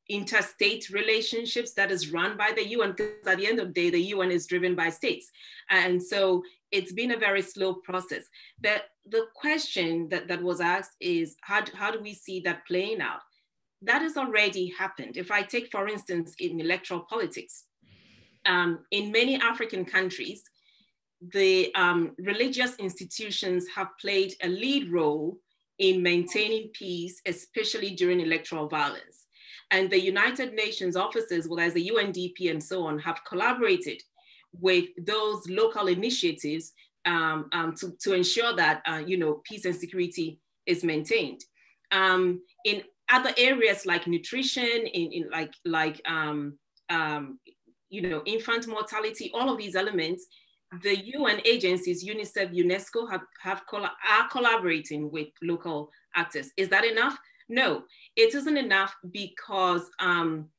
interstate relationships that is run by the UN because at the end of the day, the UN is driven by states. And so it's been a very slow process. The, the question that, that was asked is how, how do we see that playing out? That has already happened. If I take, for instance, in electoral politics, um, in many African countries, the um, religious institutions have played a lead role in maintaining peace, especially during electoral violence. And the United Nations offices, well as the UNDP and so on, have collaborated with those local initiatives um, um, to, to ensure that uh, you know peace and security is maintained. Um, in other areas like nutrition, in, in like like um, um, you know infant mortality, all of these elements, the UN agencies, UNICEF, UNESCO, have, have are collaborating with local actors. Is that enough? No, it isn't enough because um,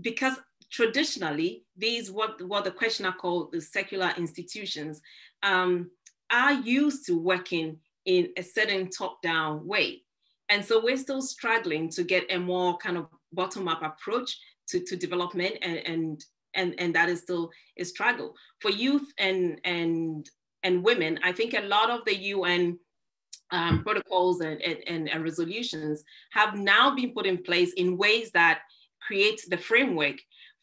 because traditionally these what what the questioner called the secular institutions um, are used to working in a certain top-down way, and so we're still struggling to get a more kind of bottom-up approach to, to development and, and and and that is still a struggle for youth and and and women i think a lot of the un um, protocols and, and, and resolutions have now been put in place in ways that create the framework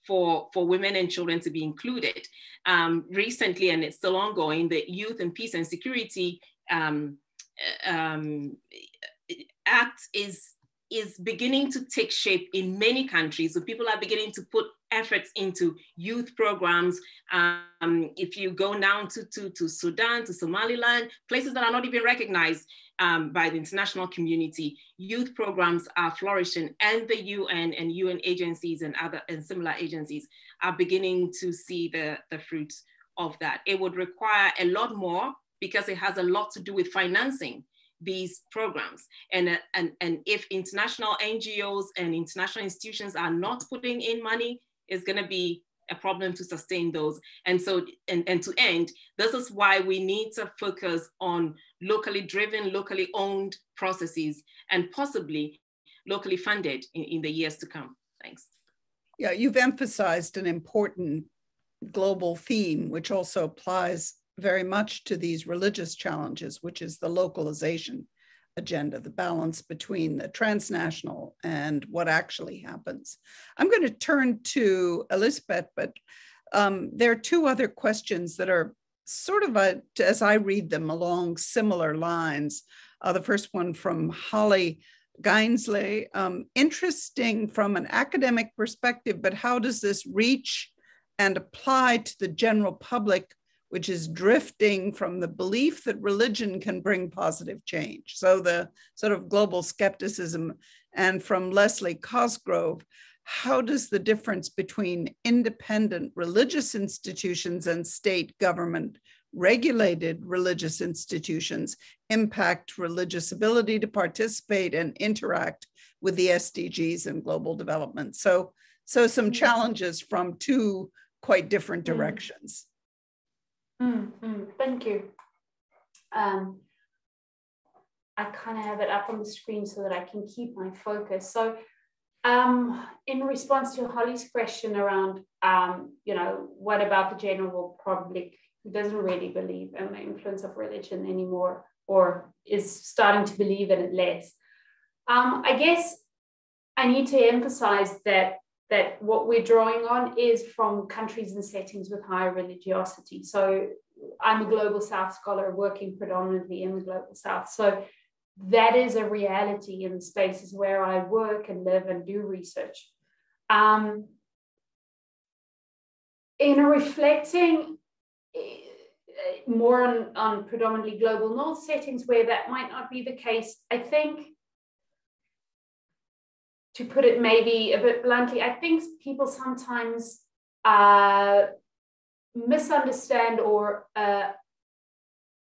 for, for women and children to be included. Um, recently, and it's still ongoing, the Youth and Peace and Security um, um, Act is is beginning to take shape in many countries. So people are beginning to put efforts into youth programs. Um, if you go now to, to, to Sudan, to Somaliland, places that are not even recognized um, by the international community, youth programs are flourishing and the UN and UN agencies and other and similar agencies are beginning to see the, the fruits of that. It would require a lot more because it has a lot to do with financing these programs. And, uh, and, and if international NGOs and international institutions are not putting in money, it's gonna be a problem to sustain those. And so, and, and to end, this is why we need to focus on locally driven, locally owned processes and possibly locally funded in, in the years to come. Thanks. Yeah, you've emphasized an important global theme, which also applies very much to these religious challenges, which is the localization agenda, the balance between the transnational and what actually happens. I'm going to turn to Elisabet, but um, there are two other questions that are sort of, a, as I read them, along similar lines. Uh, the first one from Holly Gainsley, um, interesting from an academic perspective, but how does this reach and apply to the general public which is drifting from the belief that religion can bring positive change. So the sort of global skepticism. And from Leslie Cosgrove, how does the difference between independent religious institutions and state government regulated religious institutions impact religious ability to participate and interact with the SDGs and global development? So, so some mm-hmm. challenges from two quite different mm. directions. Mm, mm, thank you. Um, I kind of have it up on the screen so that I can keep my focus. So um, in response to Holly's question around, um, you know, what about the general public who doesn't really believe in the influence of religion anymore or is starting to believe in it less? Um, I guess I need to emphasize that that what we're drawing on is from countries and settings with higher religiosity. So I'm a global South scholar working predominantly in the global South. So that is a reality in the spaces where I work and live and do research. Um, in reflecting eh, more on, on predominantly global north settings where that might not be the case, I think to put it maybe a bit bluntly, I think people sometimes uh, misunderstand or uh,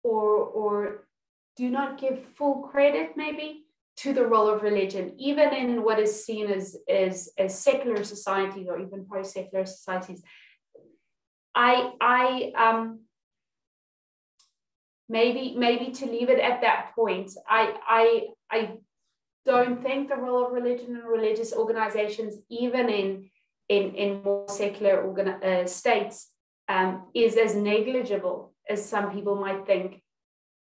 or or do not give full credit maybe to the role of religion, even in what is seen as as, as secular societies or even post-secular societies. I I um maybe maybe to leave it at that point. I I I don't think the role of religion and religious organizations, even in, in, in more secular organ- uh, states, um, is as negligible as some people might think,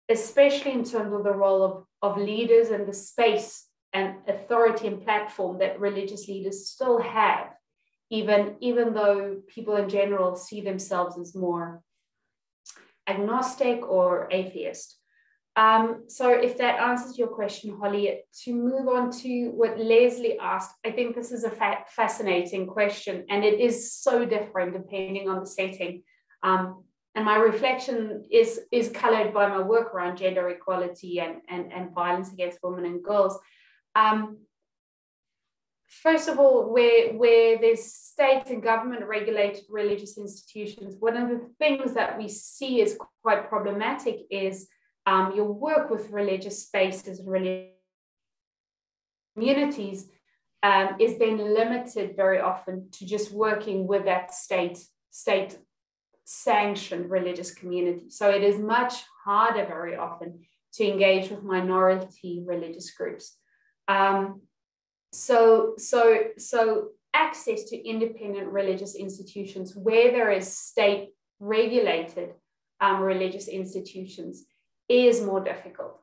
especially in terms of the role of, of leaders and the space and authority and platform that religious leaders still have, even, even though people in general see themselves as more agnostic or atheist. Um, so if that answers your question, Holly, to move on to what Leslie asked, I think this is a fa- fascinating question and it is so different depending on the setting. Um, and my reflection is, is colored by my work around gender equality and, and, and violence against women and girls. Um, first of all, where, where there's state and government regulated religious institutions, one of the things that we see is quite problematic is um, your work with religious spaces and religious communities um, is then limited very often to just working with that state state sanctioned religious community. So it is much harder very often to engage with minority religious groups. Um, so so so access to independent religious institutions where there is state regulated um, religious institutions is more difficult.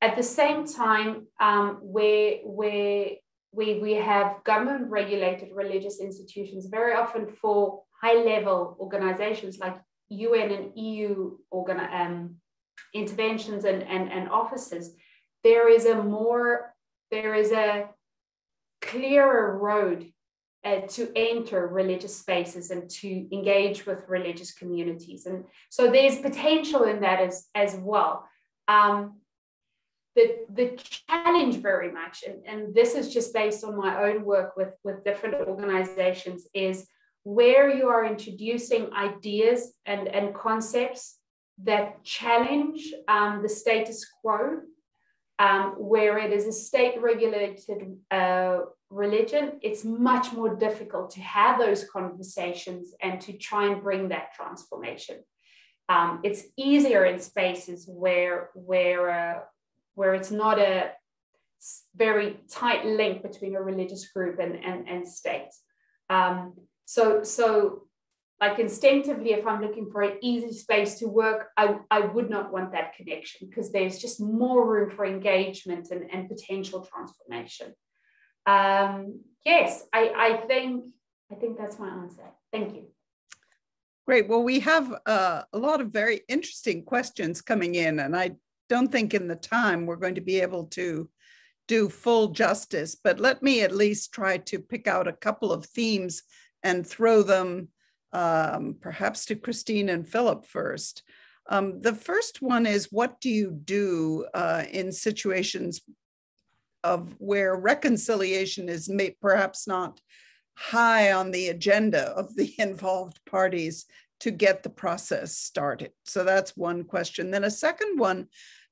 At the same time, um, where, where we, we have government regulated religious institutions, very often for high level organizations like UN and EU organ, um, interventions and, and, and offices, there is a more, there is a clearer road uh, to enter religious spaces and to engage with religious communities. And so there's potential in that as, as well. Um, the, the challenge very much, and, and this is just based on my own work with, with different organizations, is where you are introducing ideas and, and concepts that challenge um, the status quo, um, where it is a state regulated uh, religion, it's much more difficult to have those conversations and to try and bring that transformation. Um, it's easier in spaces where, where, uh, where it's not a very tight link between a religious group and, and, and state. Um, so, so like instinctively, if I'm looking for an easy space to work, I, I would not want that connection because there's just more room for engagement and, and potential transformation. Um, yes, I, I think I think that's my answer. Thank you. Great. Well, we have uh, a lot of very interesting questions coming in, and I don't think in the time we're going to be able to do full justice, but let me at least try to pick out a couple of themes and throw them um, perhaps to Christine and Philip first. Um, the first one is what do you do uh, in situations of where reconciliation is may, perhaps not high on the agenda of the involved parties to get the process started? So that's one question. Then a second one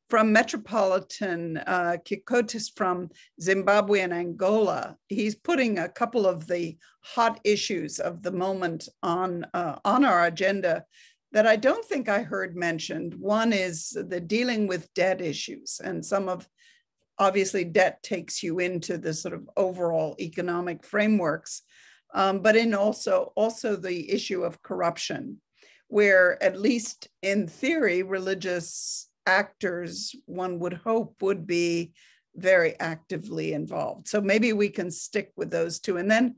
from Metropolitan uh, Kykotis from Zimbabwe and Angola. He's putting a couple of the hot issues of the moment on, uh, on our agenda that I don't think I heard mentioned. One is the dealing with debt issues and some of obviously debt takes you into the sort of overall economic frameworks, um, but in also also the issue of corruption, where at least in theory, religious actors, one would hope, would be very actively involved. So maybe we can stick with those two. And then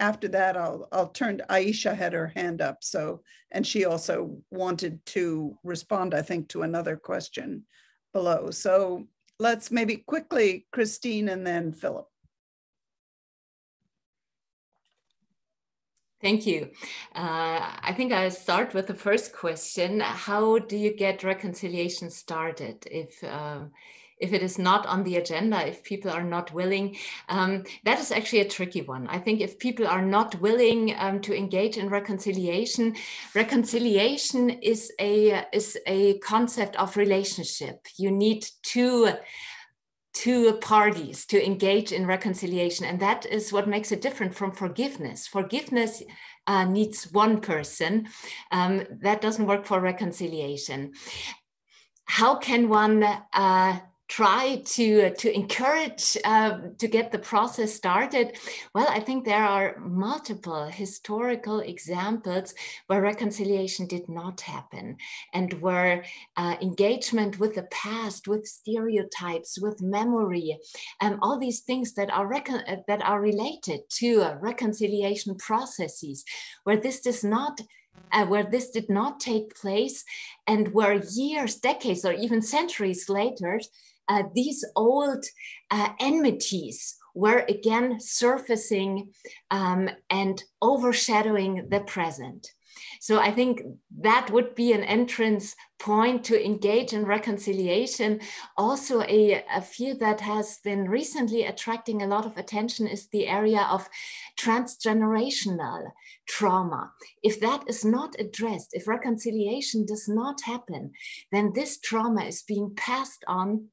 after that, I'll, I'll turn to Ayse had her hand up. So, and she also wanted to respond, I think, to another question below. So let's maybe quickly, Christine and then Philip. Thank you. Uh, I think I'll start with the first question. How do you get reconciliation started if uh, if it is not on the agenda, if people are not willing, um, that is actually a tricky one. I think if people are not willing um, to engage in reconciliation, reconciliation is a is a concept of relationship. You need two two parties to engage in reconciliation. And that is what makes it different from forgiveness. Forgiveness uh, needs one person. Um, that doesn't work for reconciliation. How can one uh, try to to encourage uh, to get the process started well i think there are multiple historical examples where reconciliation did not happen and where uh, engagement with the past with stereotypes with memory um, all these things that are uh, that are related to uh, reconciliation processes where this does not uh, where this did not take place and where years decades or even centuries later uh, these old uh, enmities were again surfacing um, and overshadowing the present. So I think that would be an entrance point to engage in reconciliation. Also, a, a, field that has been recently attracting a lot of attention is the area of transgenerational trauma. If that is not addressed, if reconciliation does not happen, then this trauma is being passed on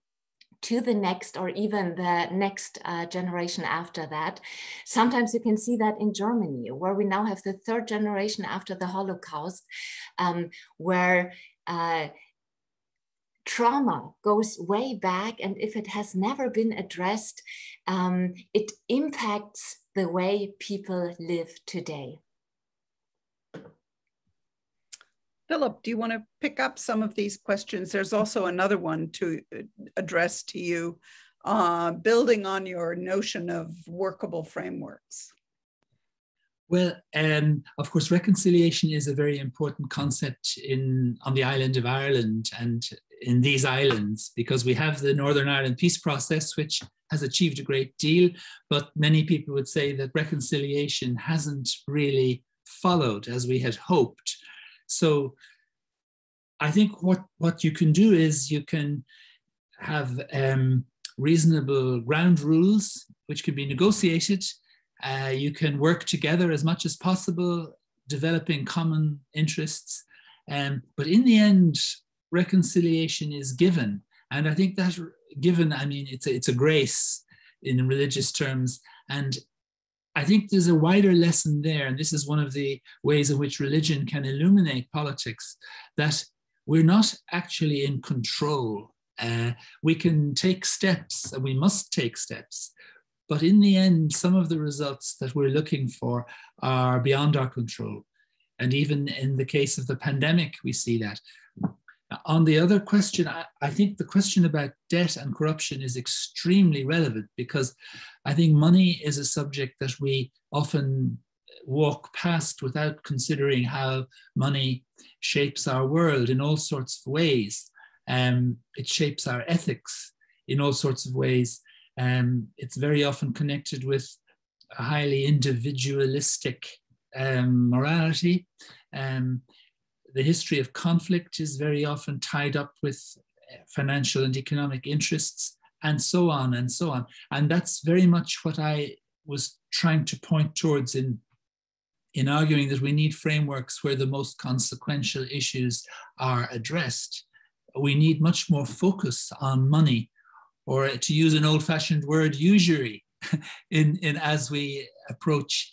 to the next or even the next uh, generation after that. Sometimes you can see that in Germany, where we now have the third generation after the Holocaust, um, where uh, trauma goes way back. And if it has never been addressed, um, it impacts the way people live today. Philip, do you want to pick up some of these questions? There's also another one to uh, address to you uh, building on your notion of workable frameworks? Well, um, of course, reconciliation is a very important concept in on the island of Ireland and in these islands because we have the Northern Ireland peace process, which has achieved a great deal, but many people would say that reconciliation hasn't really followed as we had hoped. So I think what, what you can do is you can have um, reasonable ground rules, which can be negotiated. Uh, you can work together as much as possible, developing common interests. Um, but in the end, reconciliation is given. And I think that given, I mean, it's a, it's a grace in religious terms. And I think there's a wider lesson there. And this is one of the ways in which religion can illuminate politics that we're not actually in control. Uh, we can take steps and we must take steps. But in the end, some of the results that we're looking for are beyond our control. And even in the case of the pandemic, we see that. On the other question, I, I, think the question about debt and corruption is extremely relevant because I think money is a subject that we often walk past without considering how money shapes our world in all sorts of ways. Um, it shapes our ethics in all sorts of ways. Um, it's very often connected with a highly individualistic um, morality. Um, the history of conflict is very often tied up with financial and economic interests, and so on and so on. And that's very much what I was trying to point towards in, in arguing that we need frameworks where the most consequential issues are addressed. We need much more focus on money, or to use an old fashioned word, usury, in, in as we approach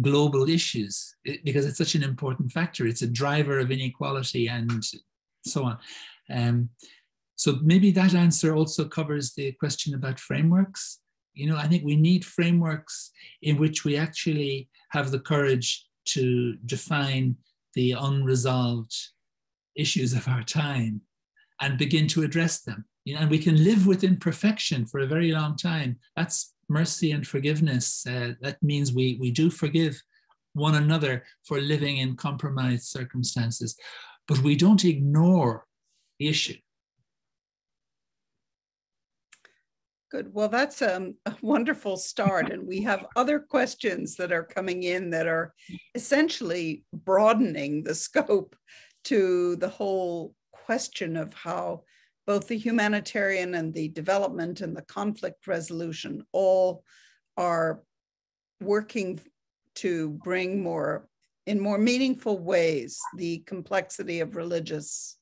global issues because it's such an important factor. It's a driver of inequality and so on. Um, so maybe that answer also covers the question about frameworks. You know, I think we need frameworks in which we actually have the courage to define the unresolved issues of our time and begin to address them. You know, and we can live with imperfection for a very long time. That's mercy and forgiveness, uh, that means we, we do forgive one another for living in compromised circumstances, but we don't ignore the issue. Good. Well, that's um, a wonderful start. And we have other questions that are coming in that are essentially broadening the scope to the whole question of how both the humanitarian and the development and the conflict resolution all are working to bring more in more meaningful ways the complexity of religious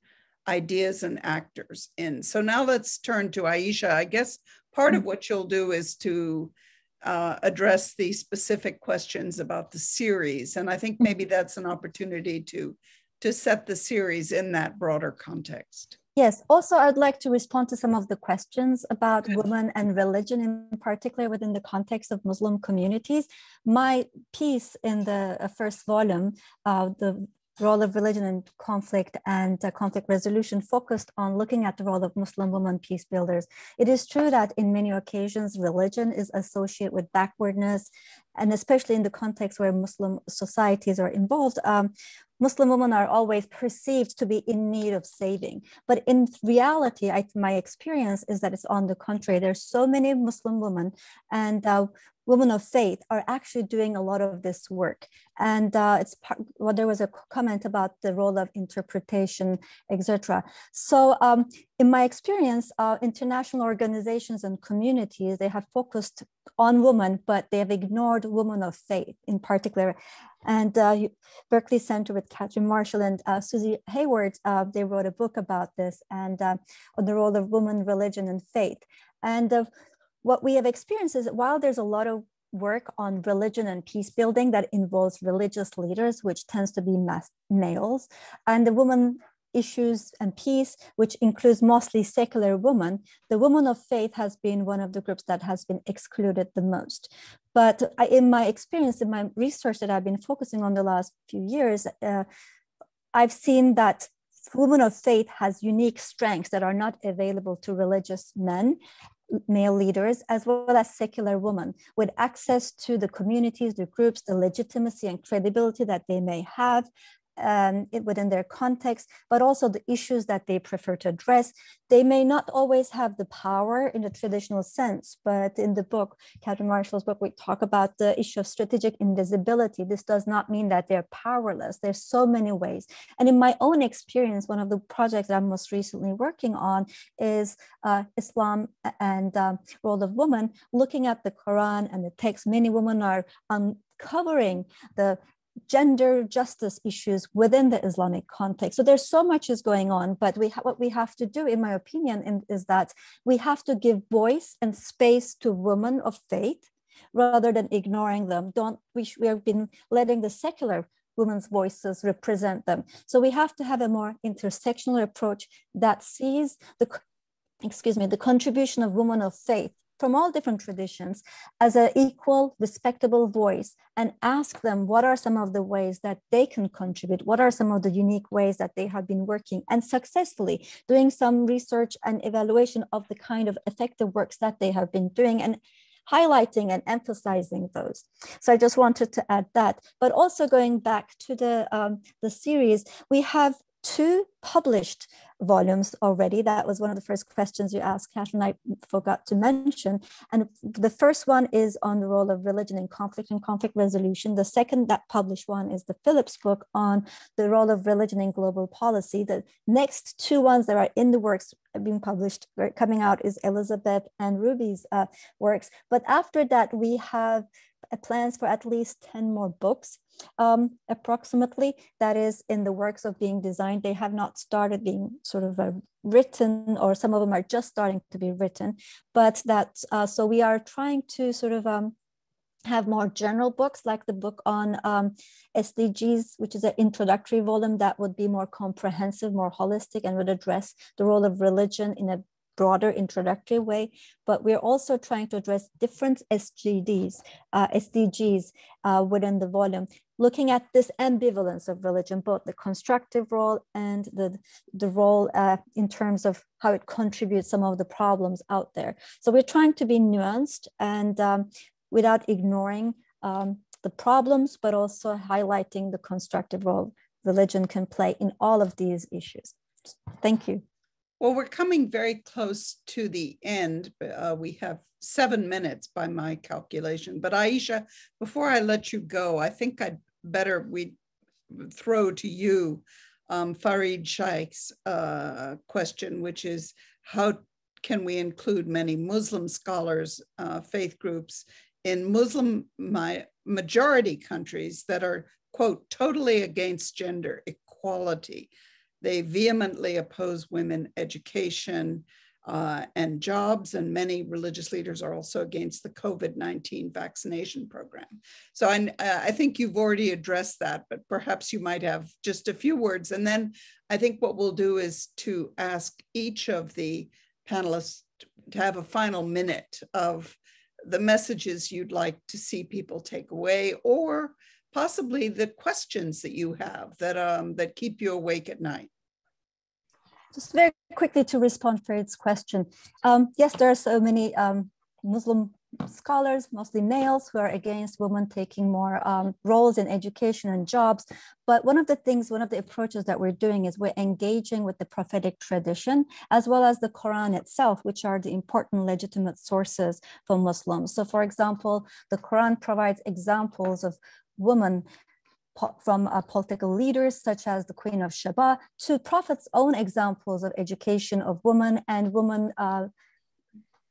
ideas and actors in. So now let's turn to Ayse. I guess part of what you'll do is to uh, address the specific questions about the series. And I think maybe that's an opportunity to, to set the series in that broader context. Yes, also I'd like to respond to some of the questions about women and religion in particular within the context of Muslim communities. My piece in the uh, first volume, uh, the role of religion in conflict and uh, conflict resolution focused on looking at the role of Muslim women peace builders. It is true that in many occasions, religion is associated with backwardness, and especially in the context where Muslim societies are involved, um, Muslim women are always perceived to be in need of saving. But in reality, I, my experience is that it's on the contrary. There's so many Muslim women and uh, women of faith are actually doing a lot of this work. And uh, it's part, well, there was a comment about the role of interpretation, etc. So um, in my experience, uh, international organizations and communities, they have focused on women, but they have ignored women of faith in particular. And uh, Berkley Center with Katherine Marshall and uh, Susie Hayward, uh, they wrote a book about this and uh, on the role of women, religion, and faith. And uh, what we have experienced is that while there's a lot of work on religion and peace building that involves religious leaders, which tends to be males, and the woman issues and peace, which includes mostly secular women, the woman of faith has been one of the groups that has been excluded the most. But I, in my experience, in my research that I've been focusing on the last few years, uh, I've seen that women of faith has unique strengths that are not available to religious men male leaders as well as secular women with access to the communities, the groups, the legitimacy and credibility that they may have um, within their context, but also the issues that they prefer to address. They may not always have the power in the traditional sense, but in the book, Katherine Marshall's book, we talk about the issue of strategic invisibility. This does not mean that they're powerless. There's so many ways. And in my own experience, one of the projects I'm most recently working on is uh, Islam and um, role of women, looking at the Quran and the text. Many women are uncovering the gender justice issues within the Islamic context. So there's so much is going on, but we what we have to do, in my opinion, in, is that we have to give voice and space to women of faith rather than ignoring them. Don't we, we have been letting the secular women's voices represent them. So we have to have a more intersectional approach that sees the excuse me, the contribution of women of faith from all different traditions as an equal, respectable voice and ask them what are some of the ways that they can contribute, what are some of the unique ways that they have been working and successfully doing some research and evaluation of the kind of effective works that they have been doing and highlighting and emphasizing those. So I just wanted to add that, but also going back to the, um, the series, we have two published volumes already. That was one of the first questions you asked, Katherine, I forgot to mention. And the first one is on the role of religion in conflict and conflict resolution. The second, that published one, is the Phillips book on the role of religion in global policy. The next two ones that are in the works being published, coming out, is Elisabet and Ruby's uh, works. But after that, we have plans for at least 10 more books um, approximately that is in the works of being designed. They have not started being sort of uh, written or some of them are just starting to be written, but that, uh, so we are trying to sort of um, have more general books like the book on um, SDGs, which is an introductory volume that would be more comprehensive, more holistic, and would address the role of religion in a broader introductory way, but we're also trying to address different SGDs, uh, SDGs uh, within the volume, looking at this ambivalence of religion, both the constructive role and the, the role uh, in terms of how it contributes some of the problems out there. So we're trying to be nuanced and um, without ignoring um, the problems, but also highlighting the constructive role religion can play in all of these issues. Thank you. Well, we're coming very close to the end. Uh, we have seven minutes by my calculation. But Ayse, before I let you go, I think I'd better we throw to you um, Farid Sheikh's uh, question, which is how can we include many Muslim scholars, uh, faith groups in Muslim majority countries that are, quote, totally against gender equality? They vehemently oppose women education uh, and jobs, and many religious leaders are also against the COVID 19 vaccination program. So I, I think you've already addressed that, but perhaps you might have just a few words. And then I think what we'll do is to ask each of the panelists to have a final minute of the messages you'd like to see people take away or possibly the questions that you have that um, that keep you awake at night. Just very quickly to respond Farid's question. Um, yes, there are so many um, Muslim scholars, mostly males, who are against women taking more um, roles in education and jobs. But one of the things, one of the approaches that we're doing is we're engaging with the prophetic tradition as well as the Quran itself, which are the important legitimate sources for Muslims. So, for example, the Quran provides examples of women from uh, political leaders such as the Queen of Sheba to Prophet's own examples of education of women and women uh,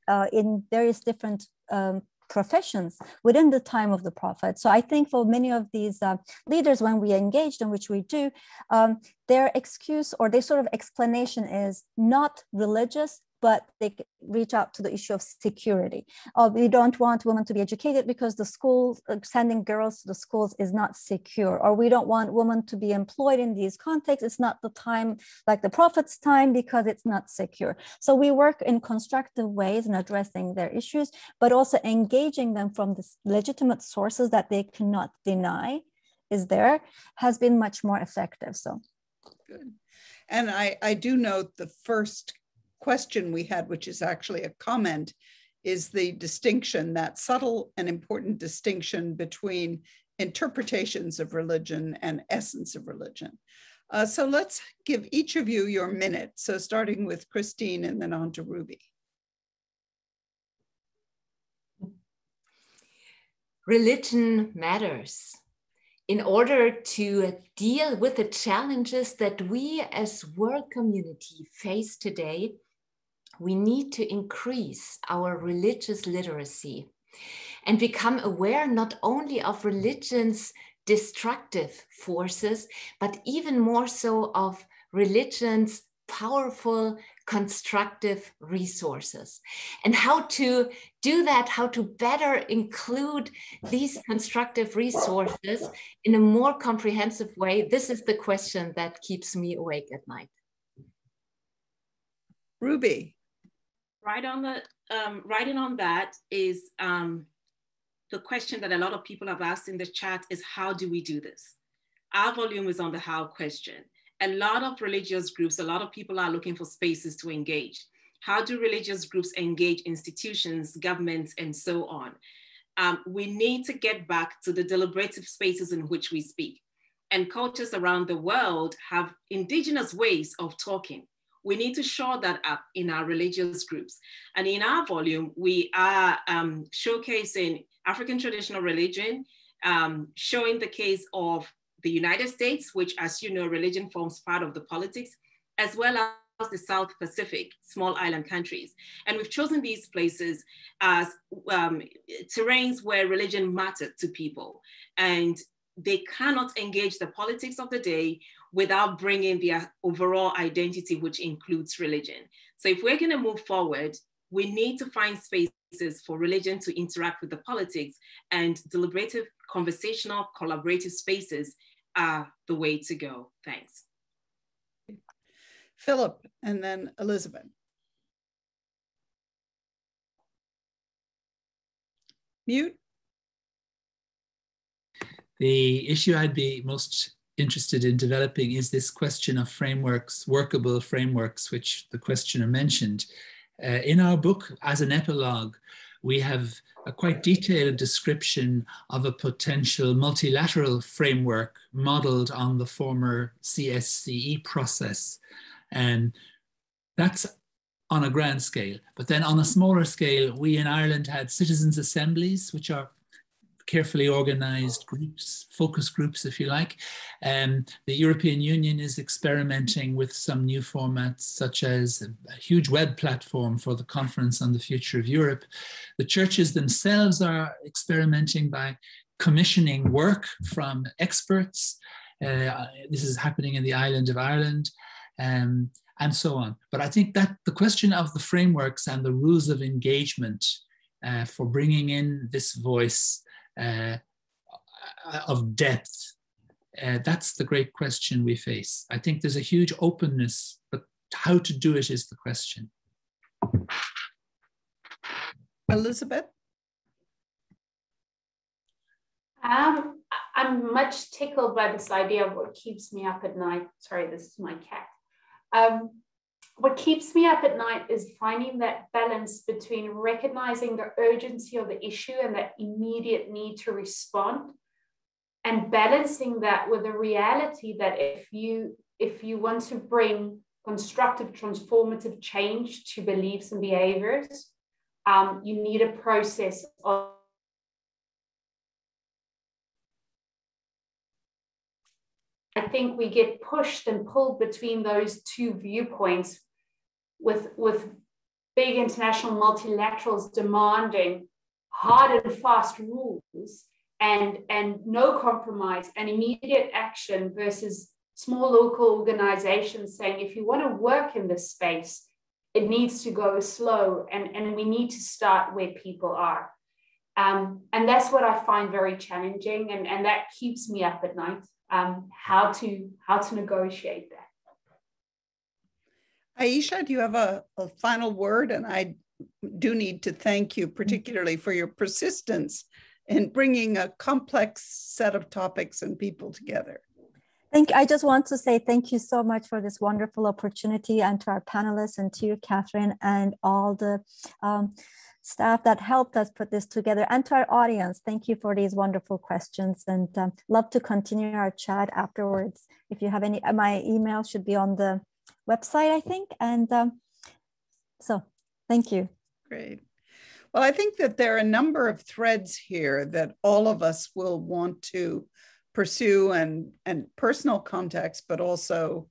uh, in various different um, professions within the time of the prophet. So I think for many of these uh, leaders, when we engage, in which we do, um, their excuse or their sort of explanation is not religious, but they reach out to the issue of security. Uh, we don't want women to be educated because the schools, uh, sending girls to the schools is not secure, or we don't want women to be employed in these contexts. It's not the time like the prophet's time because it's not secure. So we work in constructive ways in addressing their issues, but also engaging them from the legitimate sources that they cannot deny is there has been much more effective. So good. And I, I do note the first question we had, which is actually a comment, is the distinction, that subtle and important distinction between interpretations of religion and essence of religion. Uh, so let's give each of you your minute. So starting with Christine and then on to Ruby. Religion matters. In order to deal with the challenges that we as world community face today, we need to increase our religious literacy and become aware not only of religion's destructive forces, but even more so of religion's powerful constructive resources. And how to do that how to better include these constructive resources in a more comprehensive way this is the question that keeps me awake at night. Ruby right on the um, writing on that is um, the question that a lot of people have asked in the chat is how do we do this? Our volume is on the how question. A lot of religious groups, a lot of people are looking for spaces to engage. How do religious groups engage institutions, governments, and so on? Um, we need to get back to the deliberative spaces in which we speak. And cultures around the world have indigenous ways of talking we need to show that up in our religious groups. And in our volume, we are um, showcasing African traditional religion, um, showing the case of the United States, which, as you know, religion forms part of the politics, as well as the South Pacific, small island countries. And we've chosen these places as um, terrains where religion matters to people. And they cannot engage the politics of the day without bringing their overall identity, which includes religion. So if we're going to move forward, we need to find spaces for religion to interact with the politics and deliberative, conversational, collaborative spaces are the way to go. Thanks. Philip and then Elisabet. Mute. The issue I'd be most interested in developing is this question of frameworks, workable frameworks, which the questioner mentioned. Uh, in our book, as an epilogue, we have a quite detailed description of a potential multilateral framework modeled on the former CSCE process. And that's on a grand scale. But then on a smaller scale, we in Ireland had citizens' assemblies, which are carefully organized groups, focus groups, if you like. Um, the European Union is experimenting with some new formats, such as a huge web platform for the Conference on the Future of Europe. The churches themselves are experimenting by commissioning work from experts. Uh, this is happening in the island of Ireland. Um, and so on. But I think that the question of the frameworks and the rules of engagement uh, for bringing in this voice uh, of depth? Uh, that's the great question we face. I think there's a huge openness, but how to do it is the question. Elisabet? Um, I'm much tickled by this idea of what keeps me up at night. Sorry, this is my cat. Um, what keeps me up at night is finding that balance between recognizing the urgency of the issue and that immediate need to respond and balancing that with the reality that if you if you want to bring constructive transformative change to beliefs and behaviors um, you need a process of I think we get pushed and pulled between those two viewpoints with, with big international multilaterals demanding hard and fast rules and, and no compromise and immediate action versus small local organizations saying, if you want to work in this space, it needs to go slow and, and we need to start where people are. Um, and that's what I find very challenging and, and that keeps me up at night, um, how, to, how to negotiate that. Ayse, do you have a, a final word? And I do need to thank you particularly for your persistence in bringing a complex set of topics and people together. Thank I just want to say thank you so much for this wonderful opportunity and to our panelists and to you, Katherine, and all the um, staff that helped us put this together and to our audience. Thank you for these wonderful questions and um, love to continue our chat afterwards. If you have any, my email should be on the website, I think. And um, so thank you. Great. Well, I think that there are a number of threads here that all of us will want to pursue and, and personal context, but also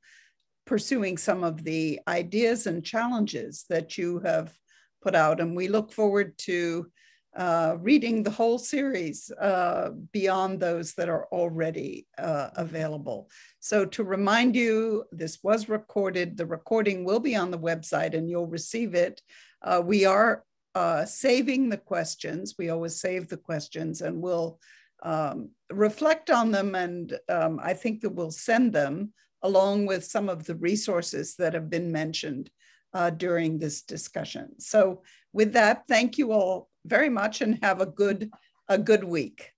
pursuing some of the ideas and challenges that you have put out. And we look forward to uh, reading the whole series uh, beyond those that are already uh, available. So to remind you, this was recorded. The recording will be on the website and you'll receive it. Uh, we are uh, saving the questions. We always save the questions and we'll um, reflect on them. And um, I think that we'll send them along with some of the resources that have been mentioned uh, during this discussion. So with that, thank you all very much and have a good, a good week.